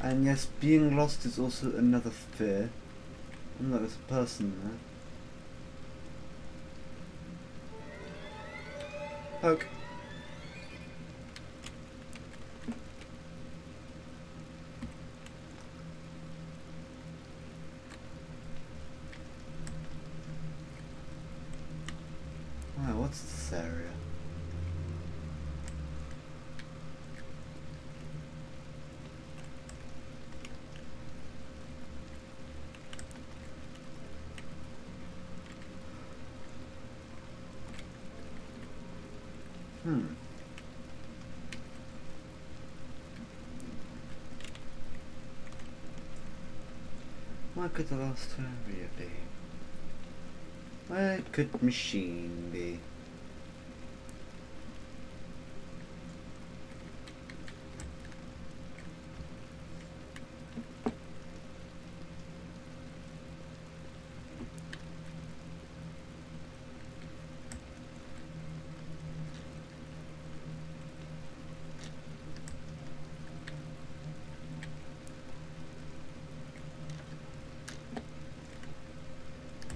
And yes, being lost is also another fear. I'm not a person there. Poke. Wow, what's this area? Hmm. What could the last area be? Where could machine be?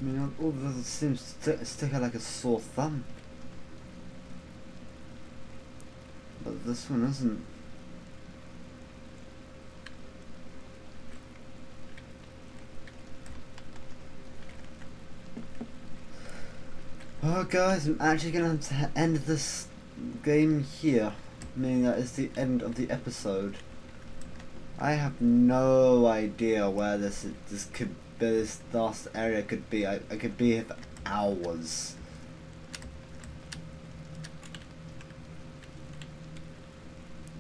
I mean, all this seems to stick out like a sore thumb. But this one isn't. Well guys, I'm actually going to to end this game here. Meaning that is the end of the episode. I have no idea where this this could this last area could be. I, I could be here for hours.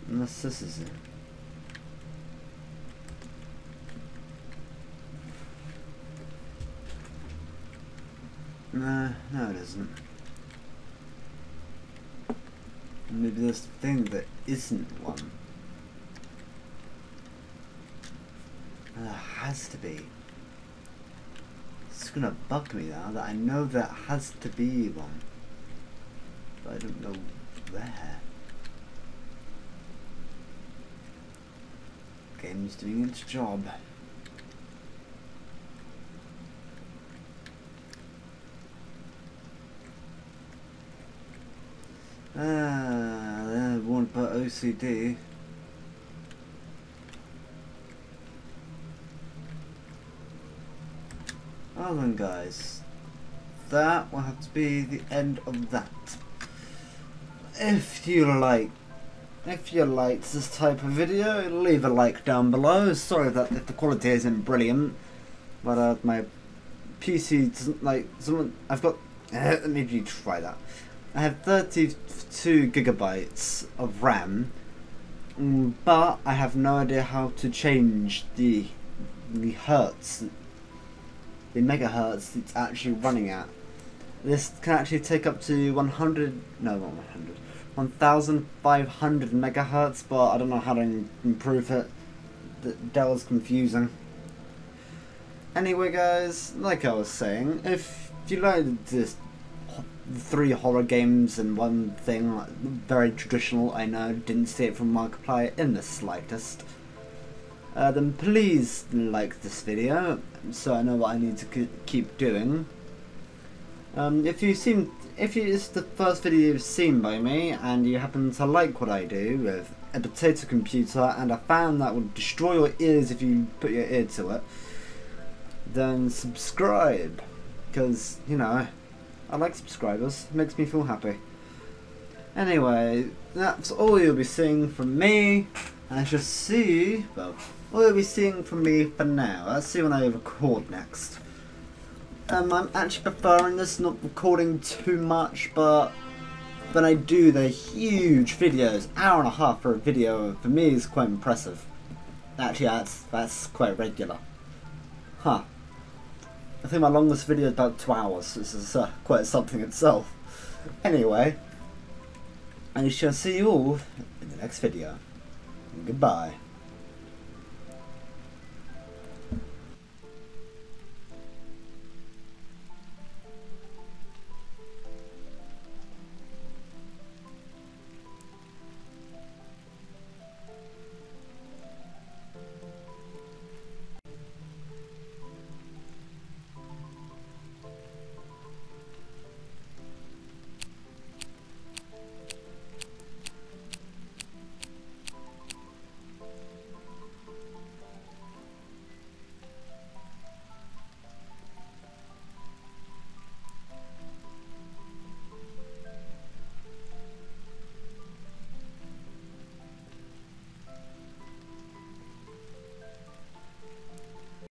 Unless this is it. Nah, no it isn't. Maybe this thing that isn't one. There has to be. Gonna bug me now that I know there has to be one. But I don't know where. Game's doing its job. Ah, uh, one but OCD. Then guys, that will have to be the end of that. If you like, if you liked this type of video, leave a like down below. Sorry that if the quality isn't brilliant, but uh, my PC doesn't like someone. I've got. Let me try that. I have 32 gigabytes of RAM, mm, but I have no idea how to change the the hertz the megahertz it's actually running at. This can actually take up to 100, no not 100, 1500 megahertz, but I don't know how to improve it. Dell's confusing. Anyway guys, like I was saying, if you like this three horror games and one thing, very traditional, I know, didn't see it from Markiplier in the slightest uh, then please like this video so I know what I need to keep doing. Um, if you seem, if it's the first video you've seen by me and you happen to like what I do with a potato computer and a fan that will destroy your ears if you put your ear to it, then subscribe because you know I like subscribers. It makes me feel happy. Anyway, that's all you'll be seeing from me. I shall see. Well what you'll be seeing from me for now. Let's see when I record next. Um, I'm actually preferring this, not recording too much, but when I do the huge videos, hour and a half for a video, for me is quite impressive. Actually, that's, that's quite regular. Huh. I think my longest video is about two hours. This is uh, quite something itself. Anyway, I shall see you all in the next video. Goodbye.